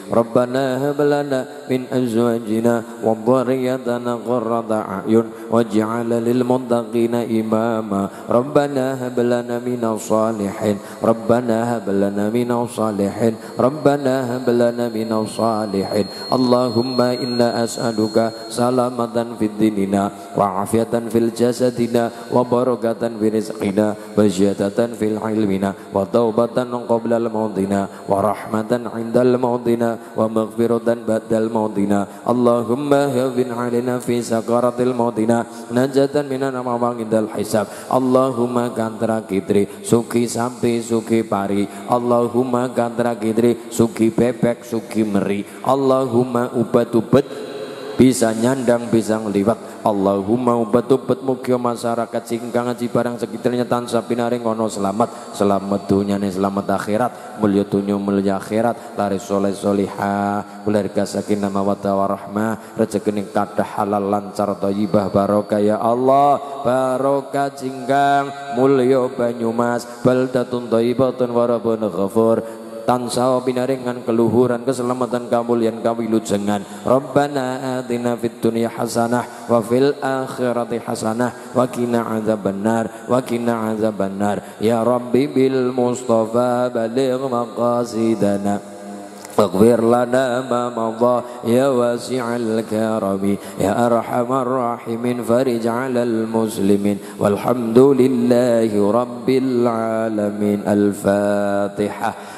Rabbana hablana min azwajina wa dhariyatana qurrata a'yun waj'al lil muttaqina imama. Rabbana hablana minal salihin. Rabbana hablana minal salihin. Rabbana hablana minal salihin. Allahumma inna as'aluka salamatan fid dinina wa afiyatan fil jasadina wa barakatan fi rizqina wa fil ilmina wa taubatan qabla al-mawtina wa rahmatan عند الموتنا ومغفرة بعد الموتنا اللهم هون علينا في سكرات الموتنا نجاة من النار عند الحساب اللهم kantra kitri suki sampi suki pari Allahumma kantra kitri suki bebek suki meri Allahumma ubat-ubat bisa nyandang bisa ngeliwat. Allahumma ubat-ubat masyarakat singkang ngaji barang sekitarnya tansah pinaring ono selamat. Selamat dunia nih selamat akhirat. Mulia dunia mulia akhirat. Lari soleh solihah keluarga sakinah mawaddah warahmah rezeki kata halal lancar thayyibah barokah. Ya Allah barokah singkang mulia banyumas baldatun thayyibatun warabun ghafur tansah binaringan keluhuran keselamatan kamulian kawilujengan Rabbana atina fid dunya hasanah wa fil akhirati hasanah wa qina adzabannar wa qina adzabannar ya rabbi bil mustafa baligh maqasidana واغفر لنا ما مضى يا واسع الكرم يا أرحم الراحمين فرج على المسلمين والحمد لله رب العالمين الفاتحة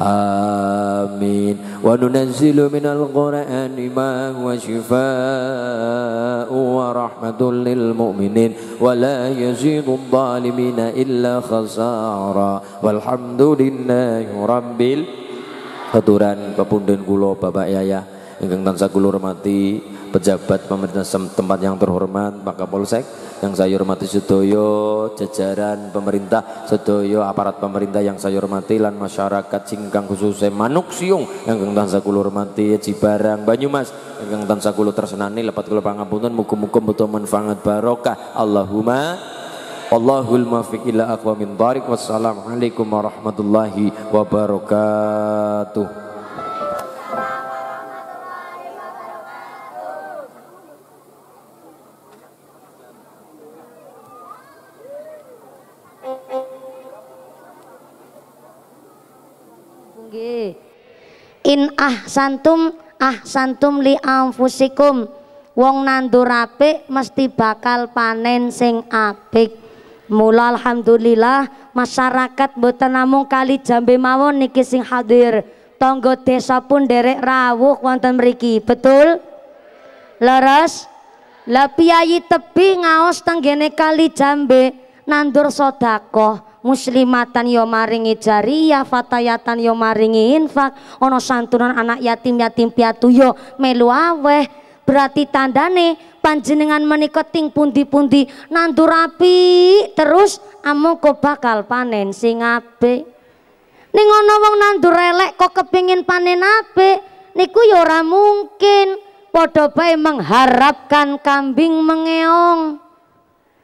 آمين وننزل من القرآن ما هو شفاء ورحمة للمؤمنين ولا يزيد الظالمين إلا خسارا والحمد لله رب Aturan pepunden kulo Bapak Yaya ingkang tansah kula hormati pejabat pemerintah tempat yang terhormat Pak Kapolsek yang saya hormati sedoyo jajaran pemerintah sedoyo aparat pemerintah yang saya hormati lan masyarakat singkang khususnya manuk siung yang tansah kula hormati Cibarang Banyumas yang tansah kula tersenani lepat kula pangapunten muga-muga betul manfaat barokah. Allahumma Allahul muwaffiq ila aqwamin thariq wassalamualaikum warahmatullahi wabarakatuh in ah santum ah santum li anfusikum. Wong nandur apik mesti bakal panen sing apik. Mula alhamdulillah masyarakat mboten namung kali jambe mawon niki sing hadir. Tonggo desa pun derek rawuh wonten mriki betul? Leres? Lah piyayi tebi ngaos tenggene kali jambe nandur sodakoh muslimatan yo maringi jariyah fatayatan yo maringi infak. Ono santunan anak yatim yatim piatu yo melu aweh. Berarti tandane panjenengan menikoting pundi-pundi nandur api terus amoko bakal panen sing apik. Ning ana wong nandur elek kok kepingin panen apik niku yo ora mungkin. Padha bae mengharapkan kambing mengeong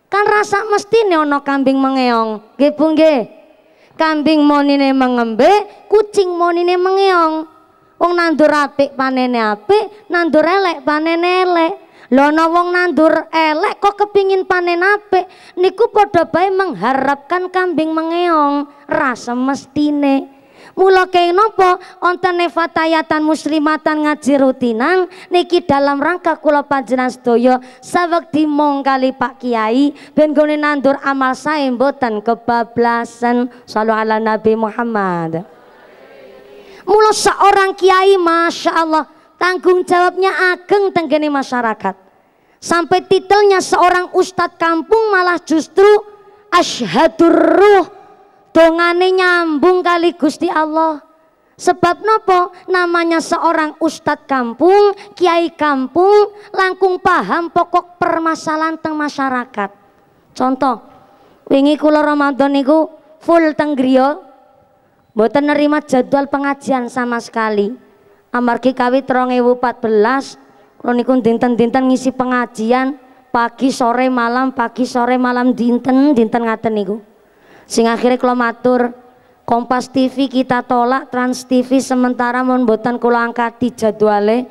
kan rasa mesti ono kambing mengeong. Nggih Bu kambing monine mengembe kucing monine mengeong. Wong nandur apik panene apik nandur elek panene elek. Lho wong nandur elek kok kepingin panen apik? Niku padha bae mengharapkan kambing mengeong. Rasa mestine Mula kei nopo ontene fatayatan muslimatan ngaji rutinan niki dalam rangka kula panjenengan sedaya sawekti mong kali Pak Kiai ben gone nandur amal sae mboten kebablasan sallu ala Nabi Muhammad. Mula seorang kiai Masya Allah tanggung jawabnya ageng tenggene masyarakat. Sampai titelnya seorang ustadz kampung malah justru asyhadur ruh dongane nyambung kali Gusti Allah. Sebab nopo? Namanya seorang ustadz kampung kiai kampung langkung paham pokok permasalahan teng masyarakat. Contoh wingi kula Ramadan niku full teng griya mboten nerima jadwal pengajian sama sekali. Amargi kawit 2014 kula niku dinten-dinten ngisi pengajian pagi sore malam pagi sore malam dinten dinten ngaten niku sing akhirnya kalau matur Kompas TV kita tolak Trans TV sementara membuatan kula angkati jadwale.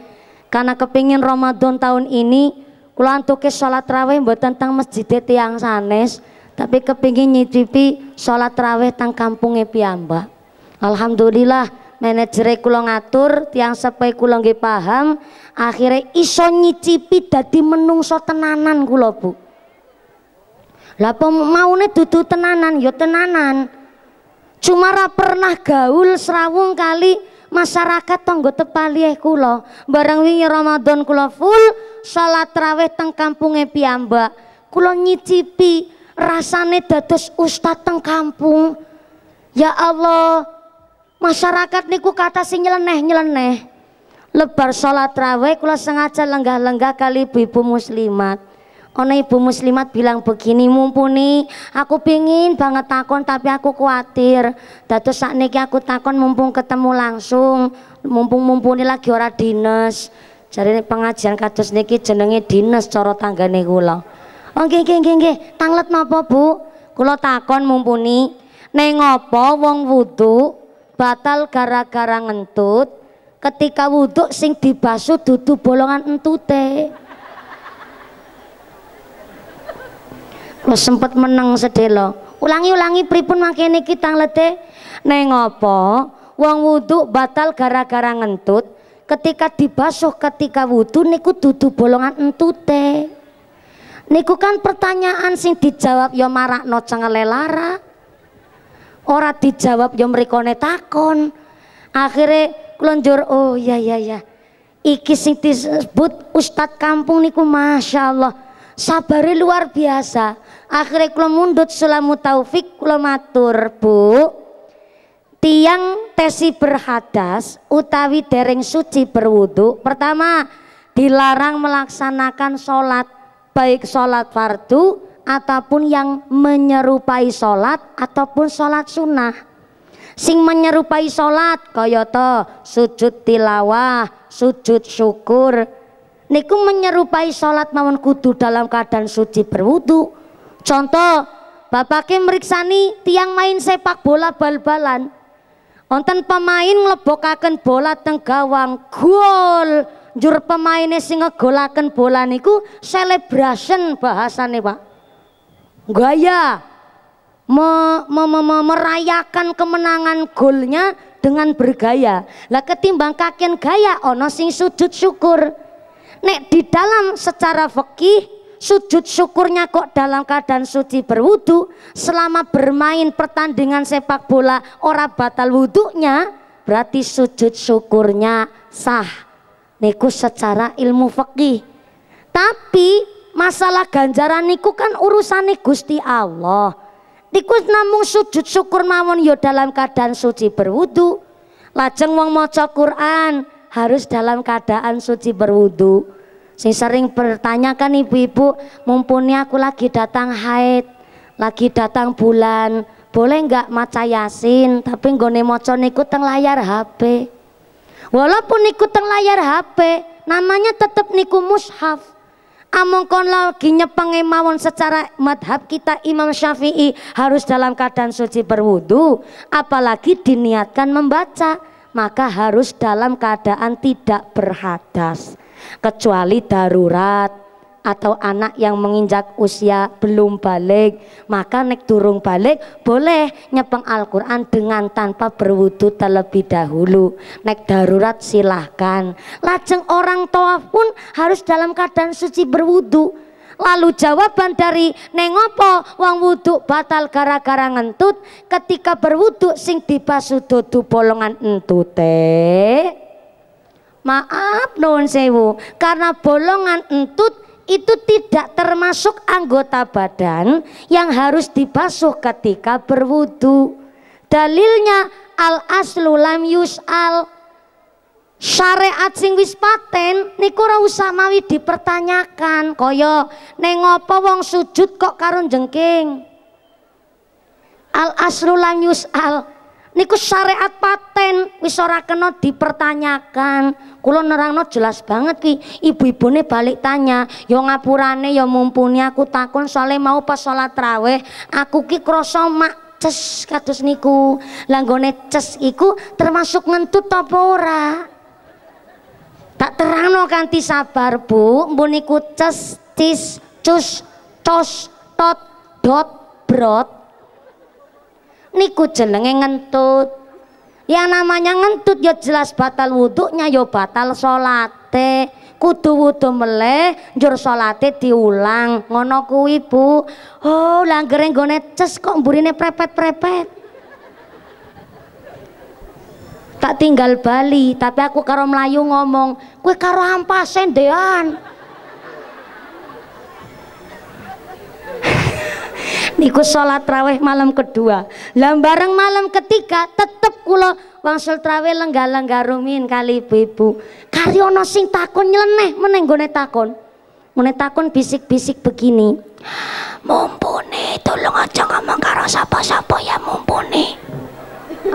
Karena kepingin Ramadan tahun ini kula antuke sholat raweh buatan tentang masjid tiang sanes tapi kepingin nyicipi sholat raweh tang kampungnya piyambak. Alhamdulillah manajer kula ngatur tiang sepai kula nggih paham akhirnya iso nyicipi dadi menungso tenanan kula Bu lah maune dudu tenanan ya tenanan. Cuma ra pernah gaul serawung kali masyarakat tonggo tepalih kula. Bareng wingi Ramadan kula full salat raweh teng kampunge piyambak. Kula nyicipi rasane dados ustad teng kampung. Ya Allah, masyarakat niku kata sing nyeleneh-nyeleneh. Lebar salat raweh kula sengaja lenggah-lenggah kali ibu muslimat. Ono ibu muslimat bilang begini mumpuni aku pingin banget takon tapi aku khawatir dados sakniki aku takon mumpung ketemu langsung mumpung mumpuni lagi ora dinas Jarine pengajian kados niki jenenge dinas cara tanggane kula. Oh nggih nggih nggih. Tanglet napa, Bu? Kula takon mumpuni. Neng apa wong wudu batal gara-gara ngentut ketika wudhu sing dibasuh dudu bolongan entute. Lo sempet menang sedelo. Ulangi-ulangi pripun makene iki tanglete. Neng apa wong wudhu batal gara-gara ngentut ketika dibasuh ketika wudhu niku dudu bolongan entute. Niku kan pertanyaan sing dijawab ya marakno cengele lara. Ora dijawab ya mrikone takon. Akhirnya klonjur oh ya ya ya. Iki sing disebut Ustadz kampung niku Masya Allah sabari luar biasa akhirnya kula mundut sulamu taufik kula matur bu. Tiang tesi berhadas utawi dereng suci berwudu. Pertama dilarang melaksanakan sholat baik sholat fardu ataupun yang menyerupai sholat ataupun sholat sunnah. Sing menyerupai sholat kaya sujud tilawah sujud syukur. Niku menyerupai sholat mawon kudu dalam keadaan suci berwudu contoh bapaknya meriksani tiang main sepak bola bal-balan. Onten pemain nglebokaken bola teng gawang gol! Jur pemainnya sing ngegolaken bola niku celebration bahasane Pak. Gaya me, me, me, me, merayakan kemenangan golnya dengan bergaya. Lah ketimbang kakek gaya ono sing sujud syukur. Nek di dalam secara fikih sujud syukurnya kok dalam keadaan suci berwudu selama bermain pertandingan sepak bola ora batal wudhunya berarti sujud syukurnya sah. Niku secara ilmu fikih tapi masalah ganjaran niku kan urusan Gusti Allah. Niku namung sujud syukur mawon yo ya dalam keadaan suci berwudu. Lajeng wong maca Quran harus dalam keadaan suci berwudu sing sering bertanyakan ibu-ibu mumpuni aku lagi datang haid lagi datang bulan. Boleh nggak maca yasin? Tapi nggone maca niku teng layar HP Walaupun ikut teng layar HP, namanya tetap niku mushaf. Among kon lagi nyepeng mawon secara madhab kita Imam Syafi'i harus dalam keadaan suci berwudu, apalagi diniatkan membaca, maka harus dalam keadaan tidak berhadas, kecuali darurat atau anak yang menginjak usia belum balik. Maka nek durung balik boleh nyepeng Al-Quran dengan tanpa berwudu terlebih dahulu. Nek darurat silahkan. Lajeng orang tawaf pun harus dalam keadaan suci berwudu lalu jawaban dari nengopo wang wudu batal gara-gara ngentut? Ketika berwudu sing dibasuh dudu bolongan entute maaf non sewu. Karena bolongan entut itu tidak termasuk anggota badan yang harus dibasuh ketika berwudu. Dalilnya al aslu lam yus'al. Syariat sing wis paten niku ora usah mawi dipertanyakan. Kaya ning wong sujud kok karo jengking? Al aslu lam yus'al niku syariat paten wis ora kena dipertanyakan. Kula nerangno jelas banget ki ibu-ibune balik tanya yo ngapurane yo mumpuni aku takon soalnya mau pas sholat raweh aku ki krasa mak ces kados niku. Langgone ces iku termasuk ngentut apa ora? Tak terangno kanthi sabar bu. Mbun niku ces cis cus tos tot dot brot niku jenenge ngentut. Yang namanya ngentut ya jelas batal wudhunya ya batal salate kudu wudhu meleh njur salate diulang. Ngono kuwi Bu. Oh langgere nggone ces kok mburine prepet-prepet. Tak tinggal Bali tapi aku karo Melayu ngomong kue karo ampas sendean niku sholat raweh malam kedua. Lah bareng malam ketiga tetep kula wangsul traweh lenggah-lenggah rumin kali ibu-ibu. Karyono sing takon nyeleneh meneng gone takon. Mune takon bisik-bisik begini. Mumpuni tolong aja ngomong karo sapa-sapa ya mumpuni.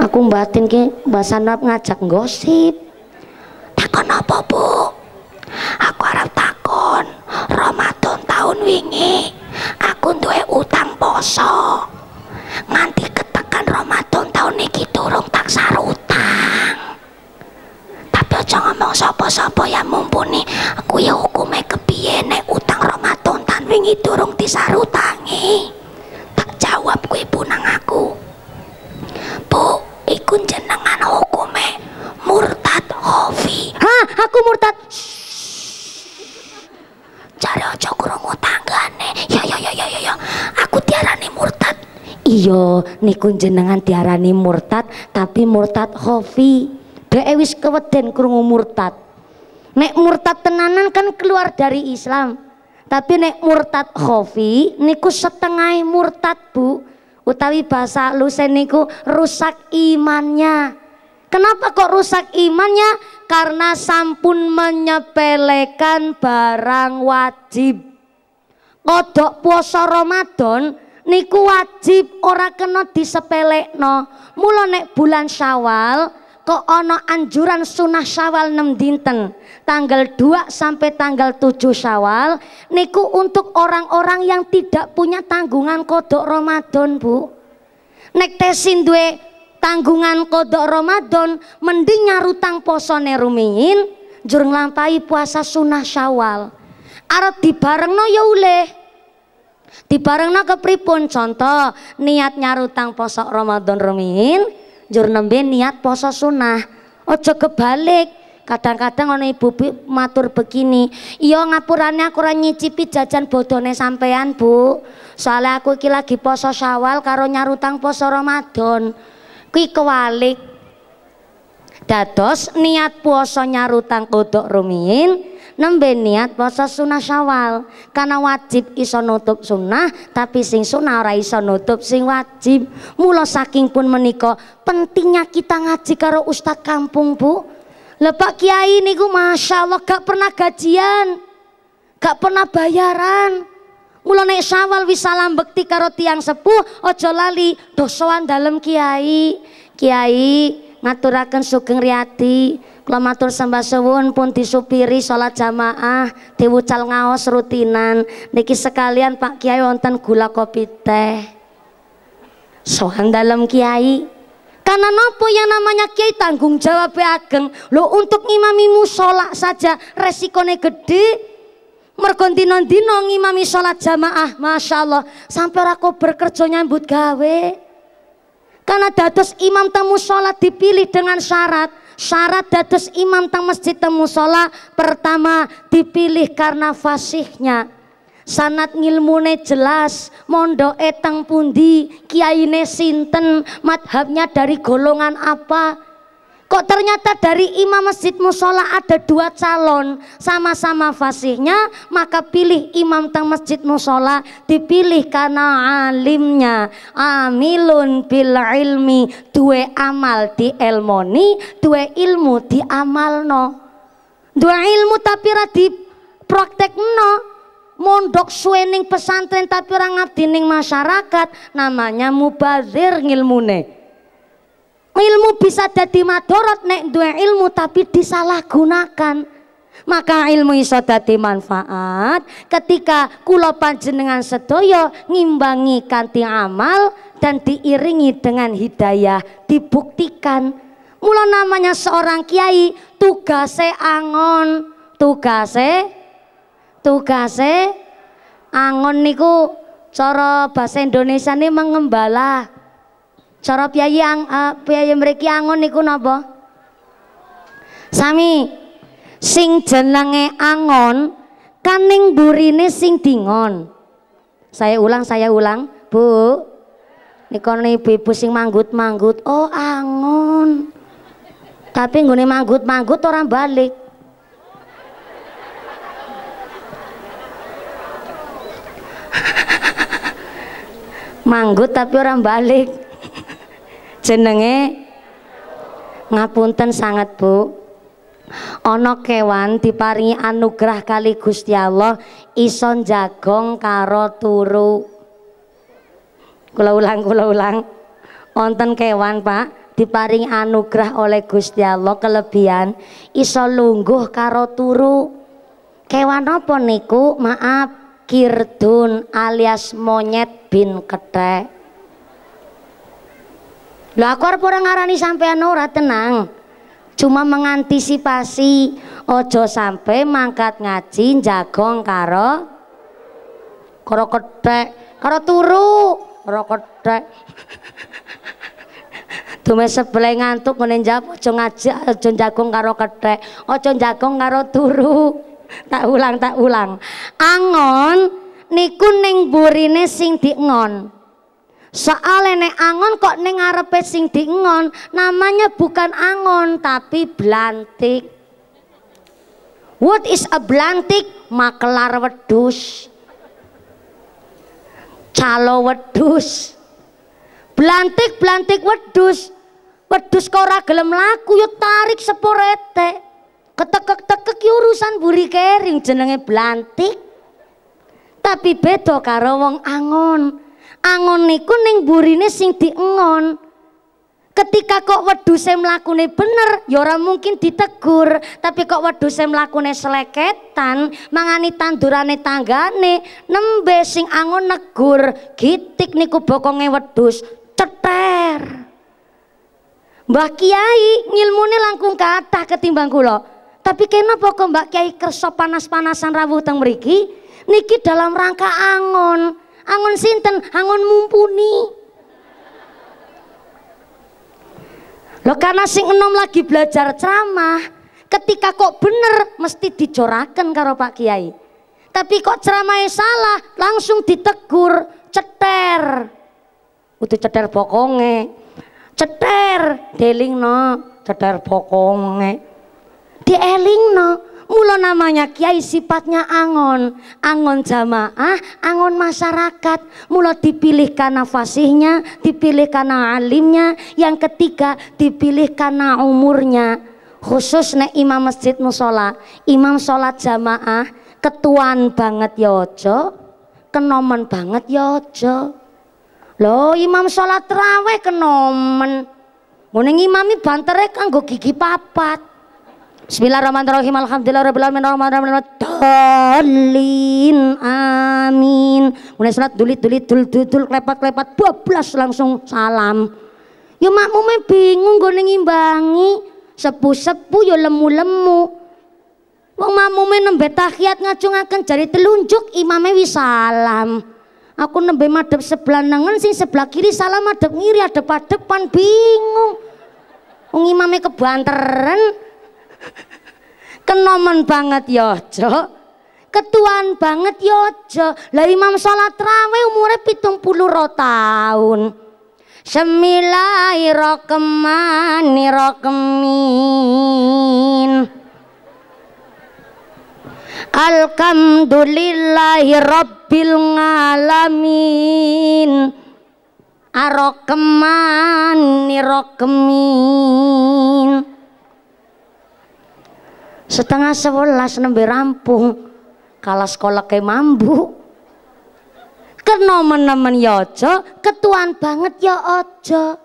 Aku batin ki bahasa ngajak gosip takon apa bu? Aku harap takon Ramadan tahun wingi aku duwe utang poso. Nganti ketekan Ramadan tahun iki durung tak sarutang. Tapi aja ngomong sapa-sapa ya mumpuni aku ya hukume kepiye nek utang Ramadan tahun wingi durung disarutangi. Tak jawab kuwi punang aku. Bu, iku jenengan hukume murtad hofi. Hah, aku murtad. Cari aja krungu tanggane. Ya ya ya ya ya ya. Aku diarani murtad. Iya, niku jenengan diarani murtad, tapi murtad hofi. Dek wis keweden krungu murtad. Nek murtad tenanan kan keluar dari Islam. Tapi nek murtad khofi niku setengah murtad, Bu. Utawi bahasa lusen niku rusak imannya. Kenapa kok rusak imannya? Karena sampun menyepelekan barang wajib. Kodok puasa Ramadan niku wajib ora kena disepelekno. Mula nek bulan Syawal kok ono anjuran sunah Syawal 6 dinten. Tanggal 2 sampai tanggal 7 Syawal niku untuk orang-orang yang tidak punya tanggungan kodok Ramadan, Bu. Nek tesin duwe tanggungan kodok Ramadan mending nyarutang posone rumiyin jur nglampahi puasa sunah syawal. Arep dibarengno ya uleh. Dibarengno kepripun contoh niat nyarutang posok Ramadan rumiyin jur nembe niat poso sunah. Ojo kebalik. Kadang-kadang ono ibu matur begini iya ngapurane aku ora nyicipi jajan bodone sampean bu. Soalnya aku iki lagi poso syawal karo nyarutang poso Ramadan kuwi kewalik. Dados niat puasa nyarutang kodok rumiyin nembe niat puasa sunah syawal. Karena wajib iso nutup sunnah tapi sing sunah ora iso nutup sing wajib. Mula saking pun menika pentingnya kita ngaji karo ustad kampung bu. Lepak kiai niku masya Allah gak pernah gajian gak pernah bayaran Mula nek sawal wis salam bekti karo tiang sepuh aja lali dosoan dalem kiai. Kiai ngaturaken sugeng riyadi. Kula matur sembah suwun pun disupiri salat jamaah, diwucal ngaos rutinan. Niki sekalian Pak Kiai wonten gula kopi teh. Sohan dalem kiai. Karena nopo yang namanya kiai tanggung jawab ageng. Lo untuk ngimami musola saja resikonya gede mergo dina-dina ngimami sholat jamaah Masya Allah sampai aku berkerja nyambut gawe. Karena dados imam temu sholat dipilih dengan syarat. Syarat dados imam teng masjid temu sholat pertama dipilih karena fasihnya. Sanat ngilmune jelas mondo etang pundi kiaine sinten madhabnya dari golongan apa Kok ternyata dari imam masjid musola ada dua calon sama-sama fasihnya maka pilih imam tang masjid musola dipilih karena alimnya. Amilun bil ilmi dua amal di elmoni dua ilmu di amal no dua ilmu tapi radi praktek no mondok suening pesantren tapi orang ngabdi masyarakat namanya mubazir ngilmune ilmu bisa jadi madorot nek dua ilmu tapi disalahgunakan. Maka ilmu iso dadi manfaat ketika kula panjenengan sedaya ngimbangi kanthi amal dan diiringi dengan hidayah dibuktikan. Mula namanya seorang kiai tugase angon. Tugase tugase angon niku cara bahasa Indonesia ini mengembala Cara piyayi ang uh, piyayi mriki angon niku napa? Sami sing jenenge angon kaning burine sing dingon. Saya ulang, saya ulang. Bu. Nikone ibu-ibu sing manggut-manggut. Oh, angon. Tapi nggone manggut-manggut orang balik. manggut tapi orang balik jenenge ngapunten sangat bu. Ana kewan diparingi anugerah kali Gusti Allah ison jagong karo turu. Kula ulang kula ulang. Wonten kewan Pak diparingi anugerah oleh Gusti Allah kelebihan iso lungguh karo turu. Kewan apa niku? Maaf kirdun alias monyet bin kethek Lho aku arep ora ngarani sampean ora tenang. Cuma mengantisipasi ojo sampai mangkat ngaji jagong karo karo kethek, karo turu, karo kethek. Dume sebelah ngantuk ngene njawab aja ngaji aja jagong karo kethek, aja jagong karo turu. Tak ulang, tak ulang. Angon niku ning burine sing diengon. Soale nek angon kok ning ngarepe sing diengon, namanya bukan angon tapi blantik. What is a blantik? Makelar wedus. Calo wedus. Blantik blantik wedus. Wedus kok ora gelem laku yo tarik seporete. Ketekek-tekek urusan buri kering jenenge blantik. Tapi beda karo wong angon angon niku ning burine sing diengon ketika kok wedhuse mlakune bener ya ora mungkin ditegur tapi kok wedhuse mlakune seleketan mangani tandurane tanggane nembe sing angon negur gitik niku bokonge wedhus ceter Mbak Kiai ngilmune langkung kathah ketimbang kula. Tapi kenapa kok Mbak Kiai kersa panas-panasan rawuh teng mriki? Niki dalam rangka angon. Angon sinten? Angon mumpuni. Loh karena sing enom lagi belajar ceramah, ketika kok bener mesti dicorakan karo Pak Kiai. Tapi kok ceramahnya salah, langsung ditegur, ceter. Udah ceter bokonge. Ceter, deling no, ceter bokonge. Dieling no, Mula namanya kiai sifatnya angon, angon jamaah, angon masyarakat. Mula dipilih karena fasihnya, dipilih karena alimnya, yang ketiga dipilih karena umurnya. Khusus nek imam masjid musola, imam sholat jamaah, ketuan banget ya ojo, kenomen banget ya. Loh imam sholat terawih kenomen. Muning imami bantere kanggo gigi papat. Bismillahirrahmanirrahim. Alhamdulillahirabbil alamin amin. Mulai salat dulit dulit dul dul dul klepat klepat 12 langsung salam. Ya makmume bingung gue ngimbangi. Sepu-sepu ya lemu-lemu. Wong makmume nembe tahiyat ngacungaken jari telunjuk imame wis salam. Aku nembe madhep sebelah nengen sing sebelah kiri salam madhep ngiri adep-adepan bingung. Wong imame kebanteran kenomen banget ya ketuan banget ya aja lah imam sholat raweh puluh tahun semilai rokemani rokemin Alhamdulillahi Rabbil Ngalamin Arokemani rokemin setengah sebelas nembe rampung kalah sekolah ke mambu kena menemen yojo ya ketuan banget ya ojo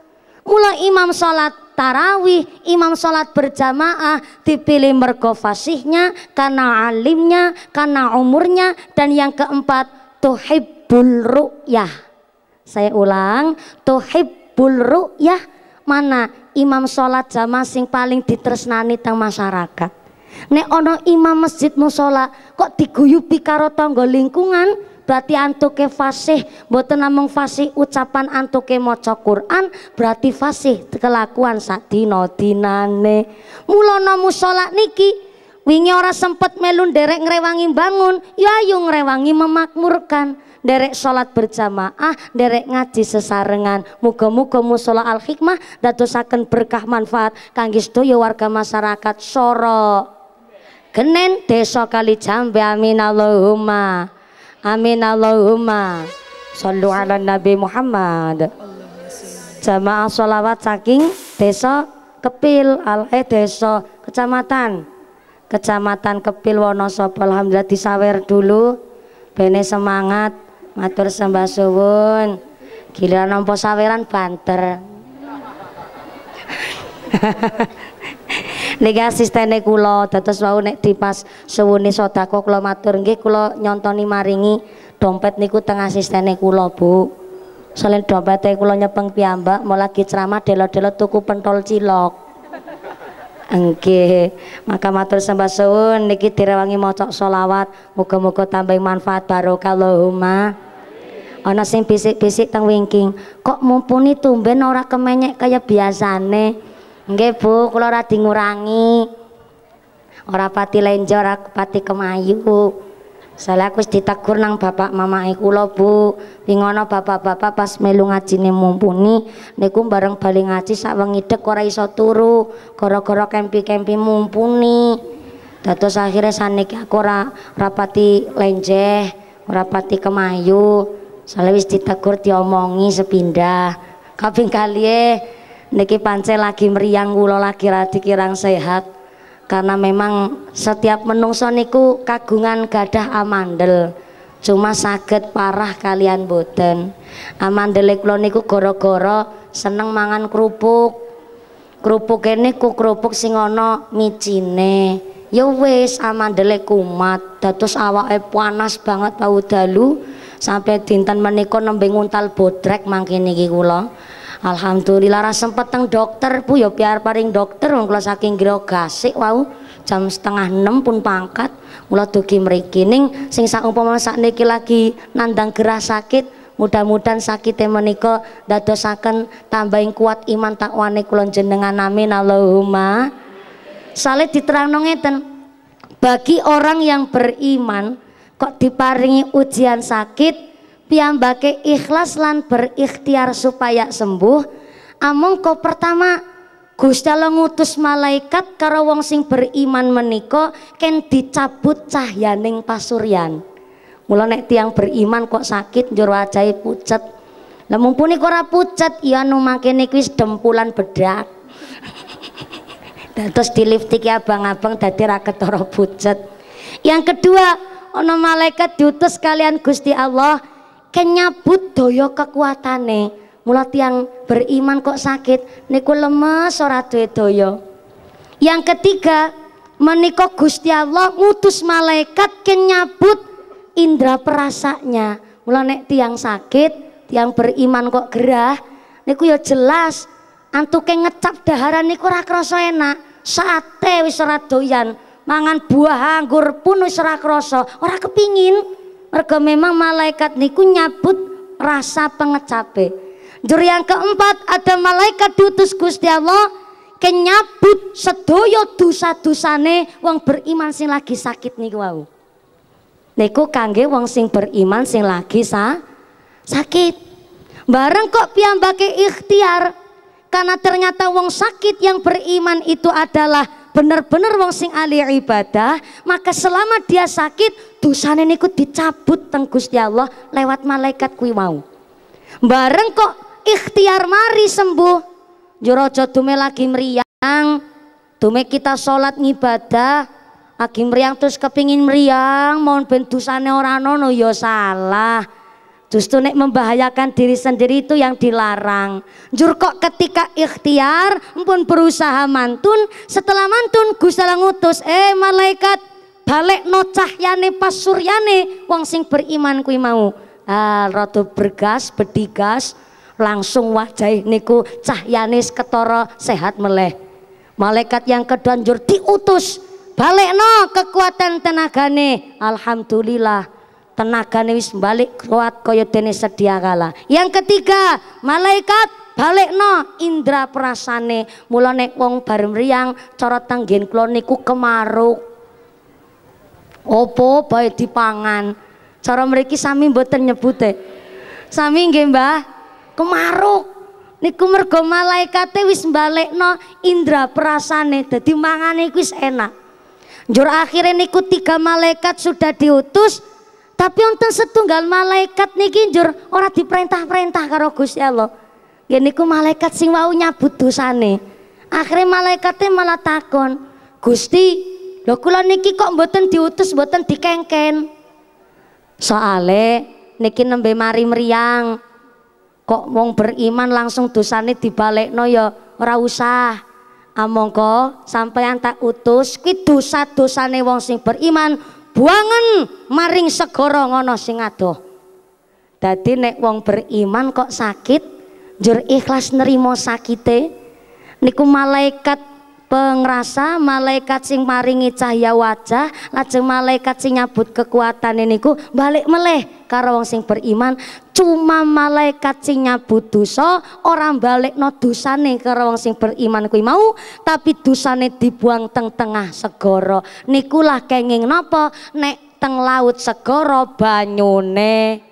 mulai imam sholat tarawih, imam sholat berjamaah dipilih mergo fasihnya, karena alimnya, karena umurnya, dan yang keempat tuhibbul ru'yah. Saya ulang, tuhibbul ru'yah mana imam sholat jamaah sing paling ditresnani teng masyarakat. Nek ono imam masjid musola kok diguyubi karo tangga lingkungan? Berarti antuke fasih mboten namung fasih ucapan antuke maca Quran berarti fasih kelakuan sak dina dinane. Mulana musola niki wingi ora sempet melu nderek ngrewangi bangun ya ayo ngrewangi memakmurkan. Derek sholat berjamaah, derek ngaji sesarengan. Muga-muga musola al hikmah dadosaken berkah manfaat kangge sedaya warga masyarakat Soro Genen desa kali jambe amin Allahumma. Amin Allahumma. Sallu ala Nabi Muhammad. Jamaah sholawat saking desa Kepil al eh desa kecamatan Kecamatan Kepil Wonosobo Alhamdulillah disawer dulu bene semangat matur sembah suwun giliran nampa saweran banter Niki asistene kula dados wau nek dipas suwune sedekah kula matur nggih kula nyontoni maringi dompet niku teng asistene kula Bu. Soalnya dompete kula nyepeng piyambak mau lagi ceramah delo-delo tuku pentol cilok. Nggih, maka matur sembah suwun niki direwangi maca selawat muga-muga tambah manfaat barokah Allahumma. Ana sing bisik-bisik teng wingking, kok mumpuni tumben ora kemenyek kaya biasane. Nggih Bu, kula ora ngurangi. Ora pati lenjo, ora pati kemayu. Salah aku ditegur nang bapak mama kula Bu. Pingono bapak-bapak pas melu ngajine mumpuni niku bareng bali ngaji sak wengi dek ora iso turu, gara-gara kempi-kempi mumpuni. Dados akhirnya saniki aku ora rapati lenjeh, ora pati kemayu. Salah wis ditegur diomongi sepindah. Kaping kali niki pancen lagi meriang kula lagi radi kirang sehat. Karena memang setiap menungso niku kagungan gadah amandel. Cuma sakit parah kalian boten. Amandel kula niku goro-goro seneng mangan kerupuk. Kerupuk ini ku kerupuk sing ana micine. Ya wis amandele kumat. Dados awake panas banget bau dalu. Sampai dinten menika nembe nguntal bodrek mangke niki kula Alhamdulillah ra sempet teng dokter Bu. Ya biar paring dokter wong kula saking grogasi wau. Jam setengah enam pun pangkat. Mula dugi mriki. Ning sing saumpama sakniki lagi nandang gerah sakit mudah-mudahan sakit menika dadosaken tambahin kuat iman takwane kula jenengan amin. Allahumma. Saleh diterangno ngeten bagi orang yang beriman kok diparingi ujian sakit piyambake ikhlas lan berikhtiar supaya sembuh among kok pertama Gusti Allah ngutus malaikat karo wong sing beriman menika ken dicabut cahyaning pasuryan. Mula nek tiang beriman kok sakit njur wajahe pucet. Lah mumpuni ora pucet ya nu makene wis dempulan bedak. Terus di liftik ya abang-abang dadi ra ketara pucet. Yang kedua ana malaikat diutus kalian Gusti Allah kenyabut doyo kekuatane mulat yang beriman kok sakit niku lemes ora duwe yang ketiga menika Gusti Allah ngutus malaikat kenyabut indra perasanya mula nek tiang sakit tiang beriman kok gerah niku ya jelas antuke ngecap daharan niku ora enak. Sate wis ora doyan mangan buah anggur pun wis ora krasa ora kepingin mergo memang malaikat niku nyabut rasa pengecape. Jur yang keempat ada malaikat diutus Gusti Allah kenyabut sedoyo dosa-dosane wong beriman sing lagi sakit niku wau. Niku kangge wong sing beriman sing lagi sa sakit. Bareng kok piyambake ikhtiar karena ternyata wong sakit yang beriman itu adalah benar-benar wong sing ahli ibadah maka selama dia sakit dosane niku dicabut teng Gusti Allah lewat malaikat kuwi mau bareng kok ikhtiar mari sembuh jorojo dume lagi meriang dume kita sholat ngibadah lagi meriang terus kepingin meriang mohon ben dosane ora nono ya salah Justru nek membahayakan diri sendiri itu yang dilarang. Jur kok ketika ikhtiar pun berusaha mantun, setelah mantun Gusti ngutus, eh malaikat balik no cahyane pas suryane wong sing beriman kui mau. Ah, rada bergas, bedigas, langsung wajah niku cahyane ketara sehat meleh. Malaikat yang kedua jur diutus balik no kekuatan tenagane. Alhamdulillah tenaga wis balik kuat kaya dene sedia kala yang ketiga malaikat balik no indra perasane mula nek wong bareng riang cara tanggen kula niku kemaruk opo bae dipangan? Cara mriki sami mboten nyebute. Sami nggih Mbah. Kemaruk. Niku mergo malaikate wis balekno indra perasane. Dadi mangane wis enak. Jur akhirnya niku tiga malaikat sudah diutus tapi untuk setunggal malaikat niki njur ora diperintah-perintah karo Gusti Allah. Ya niku malaikat sing wau nyabut dosane. Akhirnya malaikatnya malah takon, "Gusti, lho kula niki kok mboten diutus, mboten dikengken?" Soale niki nembe mari meriang. Kok wong beriman langsung dosane dibalekno ya ora usah. amongko sampeyan tak utus kuwi dosa-dosane wong sing beriman buangen maring segara ngono sing adoh dadi nek wong beriman kok sakit jur ikhlas nerima sakite niku malaikat pengrasa malaikat sing maringi cahya wajah lajeng malaikat sing nyabut kekuatan niku balik meleh karo wong sing beriman. Cuma malaikat sing nyabut dosa balik no dosane karo wong sing beriman kuwi mau tapi dosane dibuang teng tengah segara. Nikulah kenging napa? Nek teng laut segara banyune.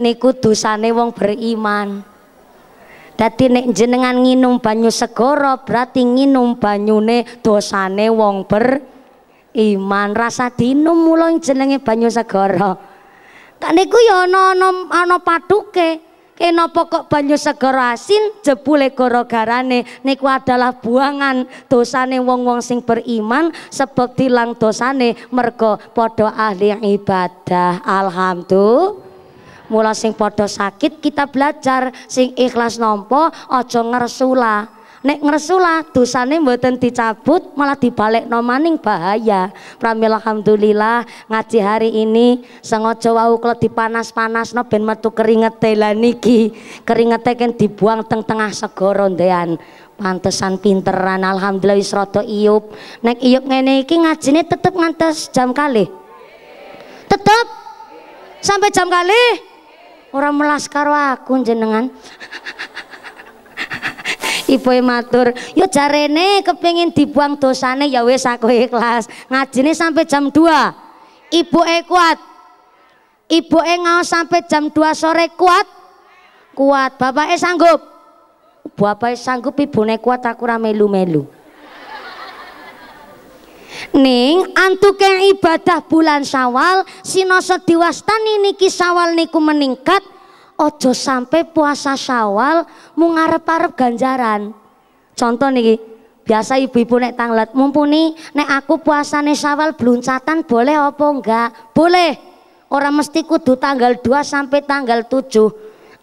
Niku dosane wong beriman Dadi nek jenengan nginum banyu segara berarti nginum banyune dosane wong ber iman rasa dinum mula jenenge banyu segara. Kak niku ya ana ana ana patuke. Kenapa kok banyu segara asin jebule gara-garane niku adalah buangan dosane wong-wong sing beriman sebab tilang dosane mergo padha ahli ibadah. Alhamdulillah mula sing padha sakit kita belajar sing ikhlas nampa aja ngresula nek ngresula dosane mboten dicabut malah dibalik maning bahaya. Pramila alhamdulillah ngaji hari ini sengaja wau kalau dipanas-panas no ben metu keringete. Lah niki keringete kan dibuang teng tengah segara ndean pantesan pinteran alhamdulillah wis rada iyup nek iyup ngene iki ngajine tetep ngantos jam kali tetep? Sampai jam kali orang melas karo aku jenengan Ibu matur, yo jarene kepengin dibuang dosane ya wis aku ikhlas. Ngajine sampai jam 2. Ibu e kuat. Ibu e ngaos sampai jam 2 sore kuat. Kuat. Bapak e sanggup. Bapak e sanggup ibune kuat aku ra melu-melu. Ning antuke ibadah bulan Syawal sinoso diwastani niki Syawal niku meningkat ojo sampai puasa Syawal mu ngarep-arep ganjaran. Contoh niki biasa ibu-ibu nek tanglet mumpuni nek aku puasane Syawal bluncatan boleh apa enggak? Boleh. Orang mesti kudu tanggal 2 sampai tanggal 7.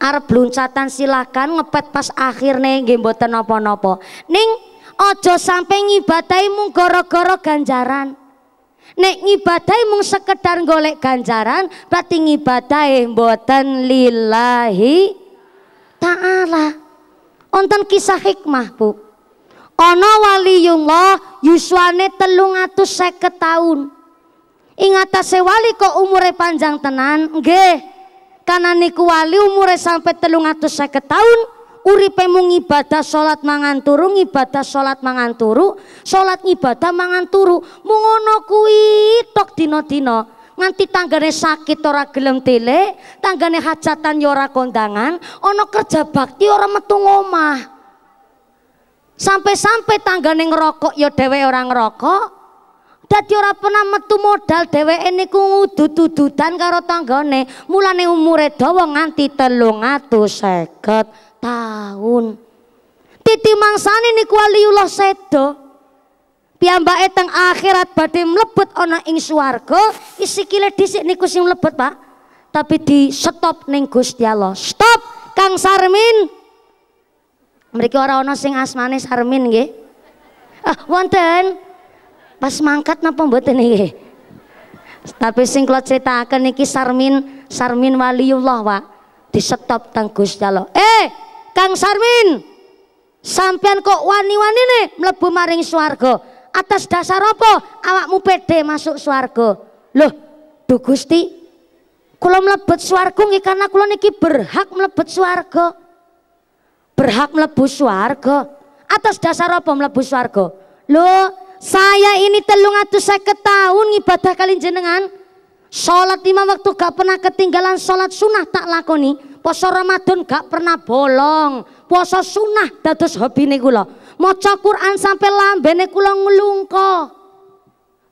Arep bluncatan silakan ngepet pas akhir nggih mboten napa-napa. Ning Ojo sampai ngibadahi mung goro-goro ganjaran. Nek ngibadahi mung sekedar golek ganjaran, berarti ngibadahi mboten lillahi ta'ala. Onten kisah hikmah, Bu. Ana waliyullah yuswane telung atus seket tahun. Ingatase wali kok umure panjang tenan, nggih. Karena niku wali umure sampai telung atus seket tahun, uripe mung ibadah salat mangan turu ibadah salat mangan turu salat ibadah mangan turu. Mung ngono kuwi tok dina-dina. Nganti tanggane sakit ora gelem tele tanggane hajatan ya ora kondangan ana kerja bakti ora metu ngomah. Sampai-sampai tanggane ngerokok ya dhewe ora ngerokok. Dadi ora pernah metu modal dheweke niku ngudud-ududan karo tanggane. Mulane umure dawa nganti telung atus seket tahun. Titi mangsane niku waliullah sedo. Piyambake teng akhirat badhe mlebet ana ing swarga, isikile dhisik niku sing mlebet, Pak. Tapi di stop ning Gusti Allah. Stop Kang Sarmin. Mriki ora ana sing asmane Sarmin nggih. Ah, wonten. Pas mangkat napa mboten nggih? Tapi sing kula critakaken niki Sarmin, Sarmin waliullah, Pak. Di stop teng Gusti Allah. Eh, Kang Sarmin sampean kok wani-wani nih mlebu maring swarga? Atas dasar apa awakmu pede masuk swarga? Loh Du Gusti kula mlebet swarga nggih karena kula niki berhak mlebet swarga. Berhak mlebu swarga? Atas dasar apa mlebu swarga? Loh saya ini telung atau saya tahun ibadah kalian jenengan. Sholat lima waktu gak pernah ketinggalan sholat sunnah tak lakoni Poso Ramadan gak pernah bolong. Poso sunnah dados hobine kula. Maca Quran sampai lambene kula nglungko.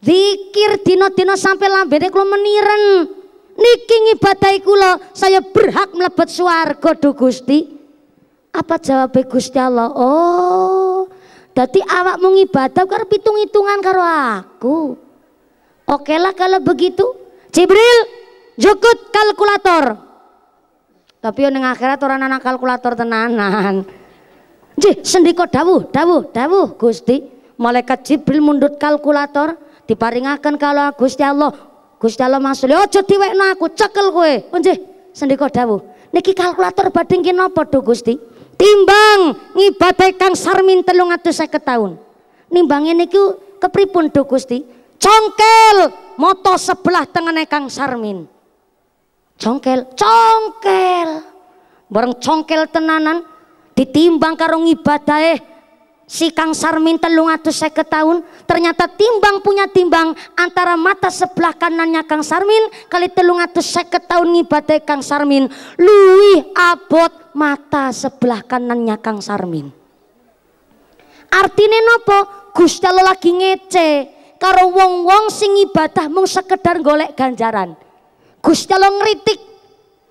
Zikir dina-dina sampai lambene kula meniren. Niki ngibadahi kula, saya berhak mlebet swarga do Gusti. Apa jawab Gusti Allah? Oh, awak mau ibadah karo pitung-hitungan karo aku. Oke lah kalau begitu. Jibril, jukut kalkulator. Tapi yang akhirat orang anak kalkulator tenanan. Nggih, sendika dawuh, dawuh, dawuh Gusti. Malaikat Jibril mundut kalkulator diparingaken kalau Gusti Allah. Gusti Allah masul, aja diwekno aku, cekel kowe. Oh nggih, sendika dawuh. Niki kalkulator badhe napa Do Gusti? Timbang ngibadahi Kang Sarmin 350 tahun. Nimbange niku kepripun Do Gusti? Congkel moto sebelah tengene Kang Sarmin. Congkel, congkel. Bareng congkel tenanan ditimbang karo ngibadahe. Si Kang Sarmin telung saya tahun ternyata timbang punya timbang antara mata sebelah kanannya Kang Sarmin kali telung saya tahun ngibadahe Kang Sarmin. Luwih abot mata sebelah kanannya Kang Sarmin. Artinya nopo? Gusti lagi ngece karo wong-wong sing ibadah mung sekedar golek ganjaran Gusti Allah ngritik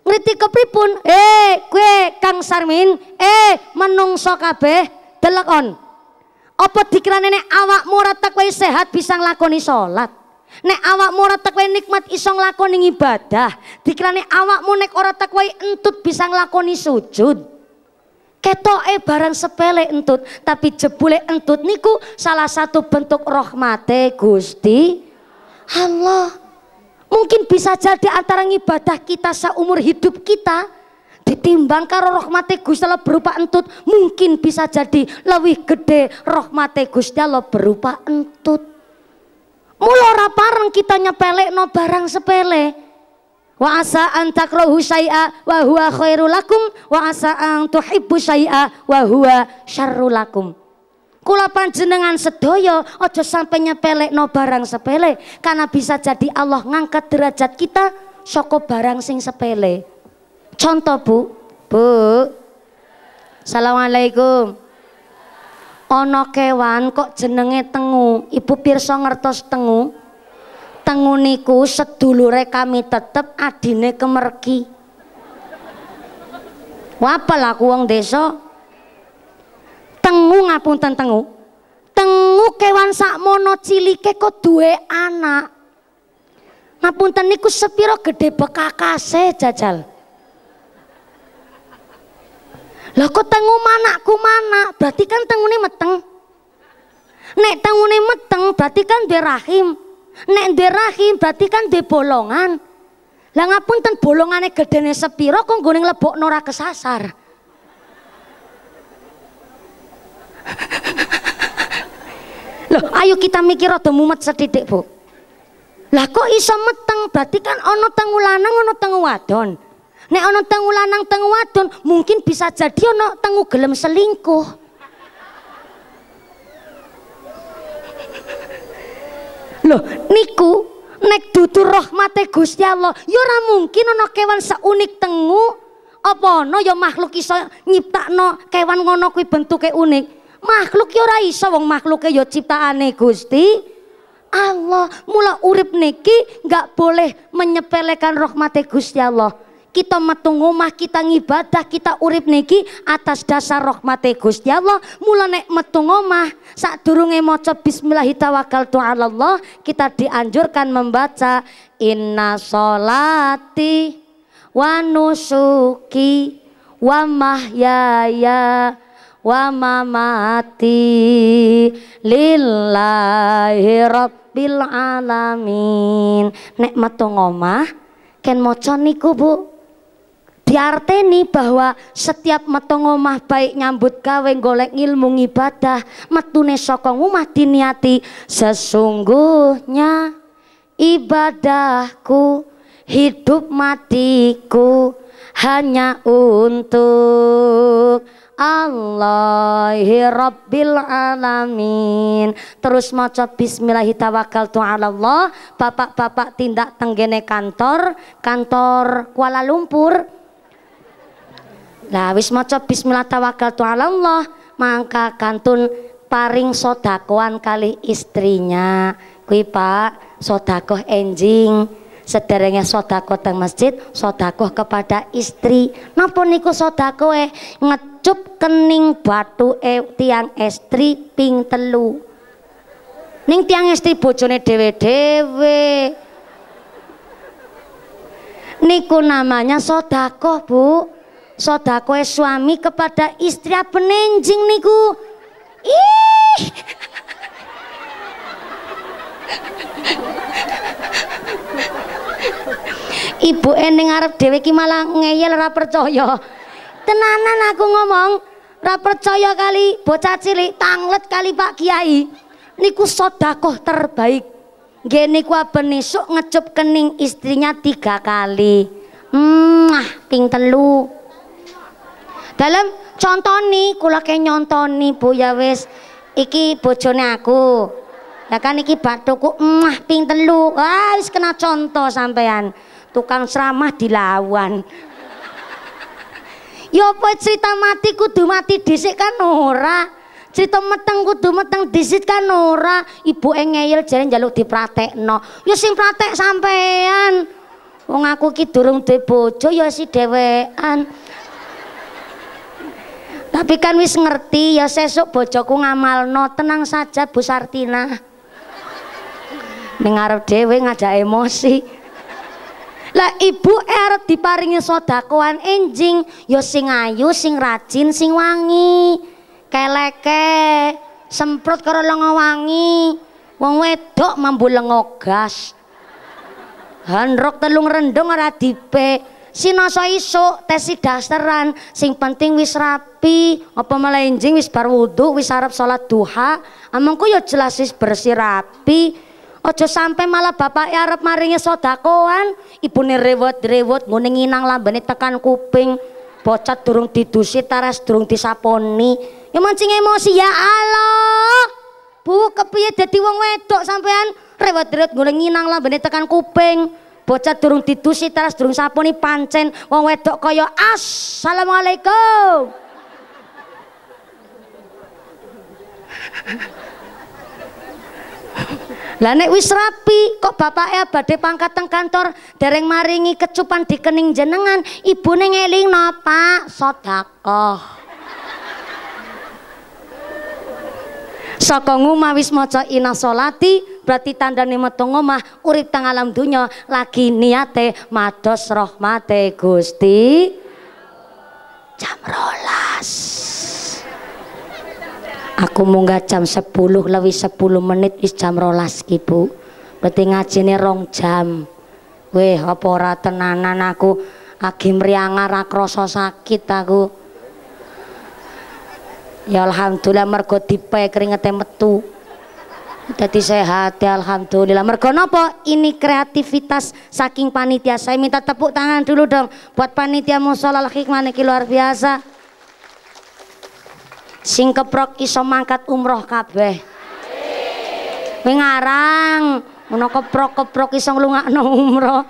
Ngerti kepripun? Eh, kue Kang Sarmin, eh menungso kabeh delok on. Apa dikira nenek awakmu ora kowe sehat bisa nglakoni salat? Nek awakmu ora kowe nikmat iso nglakoni ibadah, dikirane awakmu nek ora kowe entut bisa nglakoni sujud. Ketoke barang sepele entut, tapi jebule entut niku salah satu bentuk rahmate Gusti Allah. Mungkin bisa jadi antara ibadah kita seumur hidup kita ditimbang karo rahmate Gusti Allah berupa entut mungkin bisa jadi lebih gede rahmate Gusti Allah berupa entut. Mula ora pareng kita nyepelek no barang sepele. Wa asa an takrahu syai'a wa huwa khairul lakum wa asa an tuhibbu syai'a wa huwa syarrul lakum Kula panjenengan sedoyo ojo sampai nyepelek no barang sepele karena bisa jadi Allah ngangkat derajat kita soko barang sing sepele. Contoh Bu, Bu. Assalamualaikum. Ono kewan kok jenenge tengu. Ibu pirsa ngertos tengu? Tengu niku sedulure kami tetep adine kemerki. Wapel aku wong desa tengu ngapunten tengu. Tengu kewan sakmono cilike kok duwe anak. Ngapunten niku sepiro gede bekakase jajal? Lah kok tengu manakku mana berarti kan tengune meteng. Nek tengune meteng berarti kan duwe rahim. Nek duwe rahim berarti kan duwe bolongan. Lah ngapunten bolongane gedene sepiro kok nggone nglebokno ora kesasar Loh, ayo kita mikir rada mumet sedidik, Bu. Lah kok iso meteng? Berarti kan ono tengu lanang, ono tengu wadon. Nek ono tengu lanang, tengu wadon, mungkin bisa jadi ono tengu gelem selingkuh. Loh, niku nek dudu rahmate Gusti Allah, ya ora mungkin ono kewan seunik tengu apa ono ya makhluk iso nyiptakno kewan ngono kuwi bentuke unik. Makhluk ya ora iso wong makhluke ya ciptaane Gusti Allah. Mula urip niki nggak boleh menyepelekan rahmate Gusti Allah. Kita metu ngomah, kita ngibadah, kita urip niki atas dasar rahmate Gusti Allah. Mula nek metu ngomah, sadurunge maca bismillah tawakkaltu Allah, kita dianjurkan membaca inna solati wa nusuki wa mahyaya wa mamati lillahi rabbil alamin. Nek metu ngomah ken maca niku Bu. Diarteni bahwa setiap metu ngomah baik nyambut gawe golek ilmu ibadah metune saka omah diniati sesungguhnya ibadahku hidup matiku hanya untuk Allahi Rabbil Alamin. Terus maca Bismillahirrahmanirrahim bapak-bapak tindak tenggene kantor. Kantor Kuala Lumpur. Lah wis maca Bismillah tawakkaltu Allah. Mangka kantun paring sodakoan kali istrinya. Kui pak sodakoh enjing sederenge sodako teng masjid sodako kepada istri. Napa niku sodako eh ngecup kening batu eh tiang estri ping telu. Ning tiang estri bojone dewe-dewe niku namanya sodako bu. Sodakoe suami kepada istri penenjing niku. Ih ibu eneng arep dhewe ki malah ngeyel ora percaya. Tenanan aku ngomong ora percaya kali bocah cilik tanglet kali Pak Kiai. Niku sodakoh terbaik. Nggih niku aben ngecup kening istrinya tiga kali. Hmm ah ping telu. Dalam contoh nih kula ke nyontoni Bu. Ya wis iki bojone aku kan iki batuku emah ping telu. Wah wis kena contoh sampean. Tukang ceramah dilawan. Ya apa cerita mati kudu mati dhisik kan ora? Cerita meteng kudu meteng disit kan ora? Ibu ngeyel jare njaluk dipratekno. Ya sing pratek sampean. Wong aku ki durung duwe bojo ya si dhewean tapi kan wis ngerti ya sesuk bojoku ngamalno tenang saja Bu Sartina ning arep dhewe ngajak emosi. Lah ibu arep diparingi sodakoan enjing. Ya sing ayu sing rajin sing wangi. Keleke semprot karo lengo wangi. Wong wedok mambu lengo gas. Handrok telung rendong ora dipe. Sinoso isuk tesi dasteran. Sing penting wis rapi. Apa malah enjing wis bar wudu wis arep salat duha. Amangku ya jelas wis bersih rapi Ojo sampai malah bapak arep maringi sodakoan, ibune rewot-rewot ngene nginang lambene tekan kuping. Bocah durung didusi taras durung disaponi. Ya mancing emosi ya Allah. Bu kepiye dadi wong wedok sampean rewot-rewot ngene nginang lambene tekan kuping. Bocah durung didusi taras durung saponi pancen wong wedok kaya assalamualaikum. Lah nek wis rapi kok bapaknya badhe pangkat teng kantor dereng maringi kecupan di kening jenengan ibune ngeling no Pak. Sedekah. Saka ngomah wis maca ina solati berarti tandane metu ngomah urip teng alam dunya lagi niate mados rahmate Gusti. Jam rolas aku munggah jam 10 lebih 10 menit wis jam rolas ki bu. Berarti ngajine rong jam. Weh apa ora tenanan aku? Lagi mriangar ra sakit aku. Ya alhamdulillah mergo dipe keringete metu. Jadi sehat ya alhamdulillah. Mergo napa? Ini kreativitas saking panitia. Saya minta tepuk tangan dulu dong buat panitia musola hikmah niki luar biasa sing keprok iso mangkat umroh kabeh. Kowe ngarang ono keprok-keprok iso nglungakno umroh.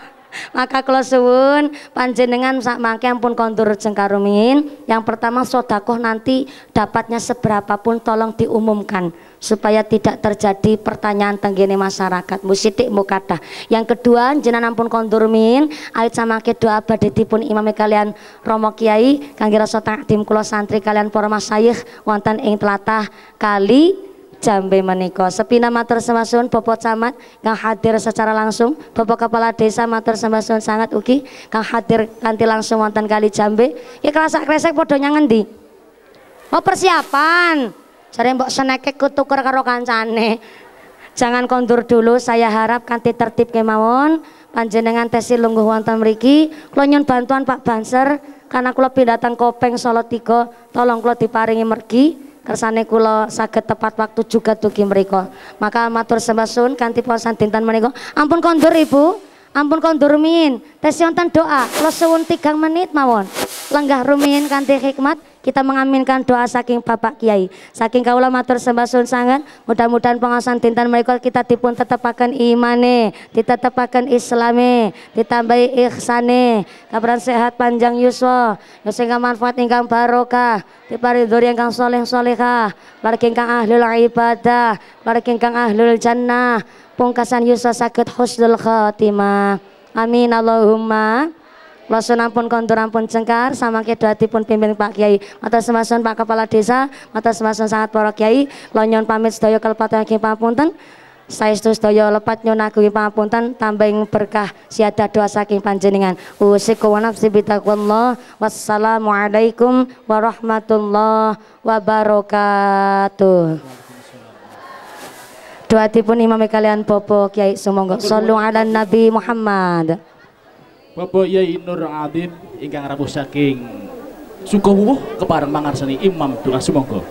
Maka kula suwun panjenengan sak mangke ampun kondur jengkarumin yang pertama sodakoh nanti dapatnya seberapapun tolong diumumkan supaya tidak terjadi pertanyaan tenggine masyarakat. Musitik mukata yang kedua jenengan ampun kondurmin ayat sama ke doa badhe dipun imami kalian Romo Kiai kangge rasa takdim kula santri kalian para masayikh wonten ing telatah kali jambe menika. Sepina matur semasun Bapak Camat kang hadir secara langsung. Bapak Kepala Desa matur semasun sangat ugi kang hadir kanthi langsung wonten kali jambe. Ya kerasak kresek padha nyang endi Oh persiapan jare mbok seneke kutuker karo kancane. Jangan kondur dulu saya harap kanthi tertib kemawon. Panjenengan tesi lungguh wonten mriki. Kula nyun bantuan Pak Banser karena kula pindah Kopeng Solo 3 tolong kula diparingi mergi. Kersane kula saged tepat waktu juga dugi mriku maka matur sembah kanthi posan dinten menika. Ampun kondur ibu. Ampun kondur rumiyin tes wonten doa. Kula suwun 3 menit mawon. Lenggah rumiyin kanthi hikmat kita mengaminkan doa saking Bapak Kiai. Saking kaula matur sembah sun sangat mudah-mudahan pengawasan dinten mereka kita dipun tetepaken imane ditetepaken islame ditambahi ihsane. Kabaran sehat panjang yuswa sing manfaat ingkang barokah diparidhuri ingkang soleh solehah bareng ingkang ahlul ibadah bareng ingkang ahlul jannah. Pungkasan yuswa sakit husnul khatimah. Amin. Allahumma Losun ampun kontur ampun cengkar sama pun pimpin Pak Kiai. Mata semasun Pak Kepala Desa, mata semasun sangat para Kiai. Lonyon pamit sedaya kelepatan papunten. saestu sedaya lepat nyuwun agung pangapunten tambahing berkah siadah doa saking panjenengan usiku wa nafsi bitaqwallah wassalamualaikum warahmatullahi wabarakatuh Doatipun imam kalian Bobo Kiai Sumonggo Sallu ala Nabi Muhammad Bapak Yai Nur Adin ingkang rawuh saking Sukawuh kepareng mangarsani Imam Doa Sumangga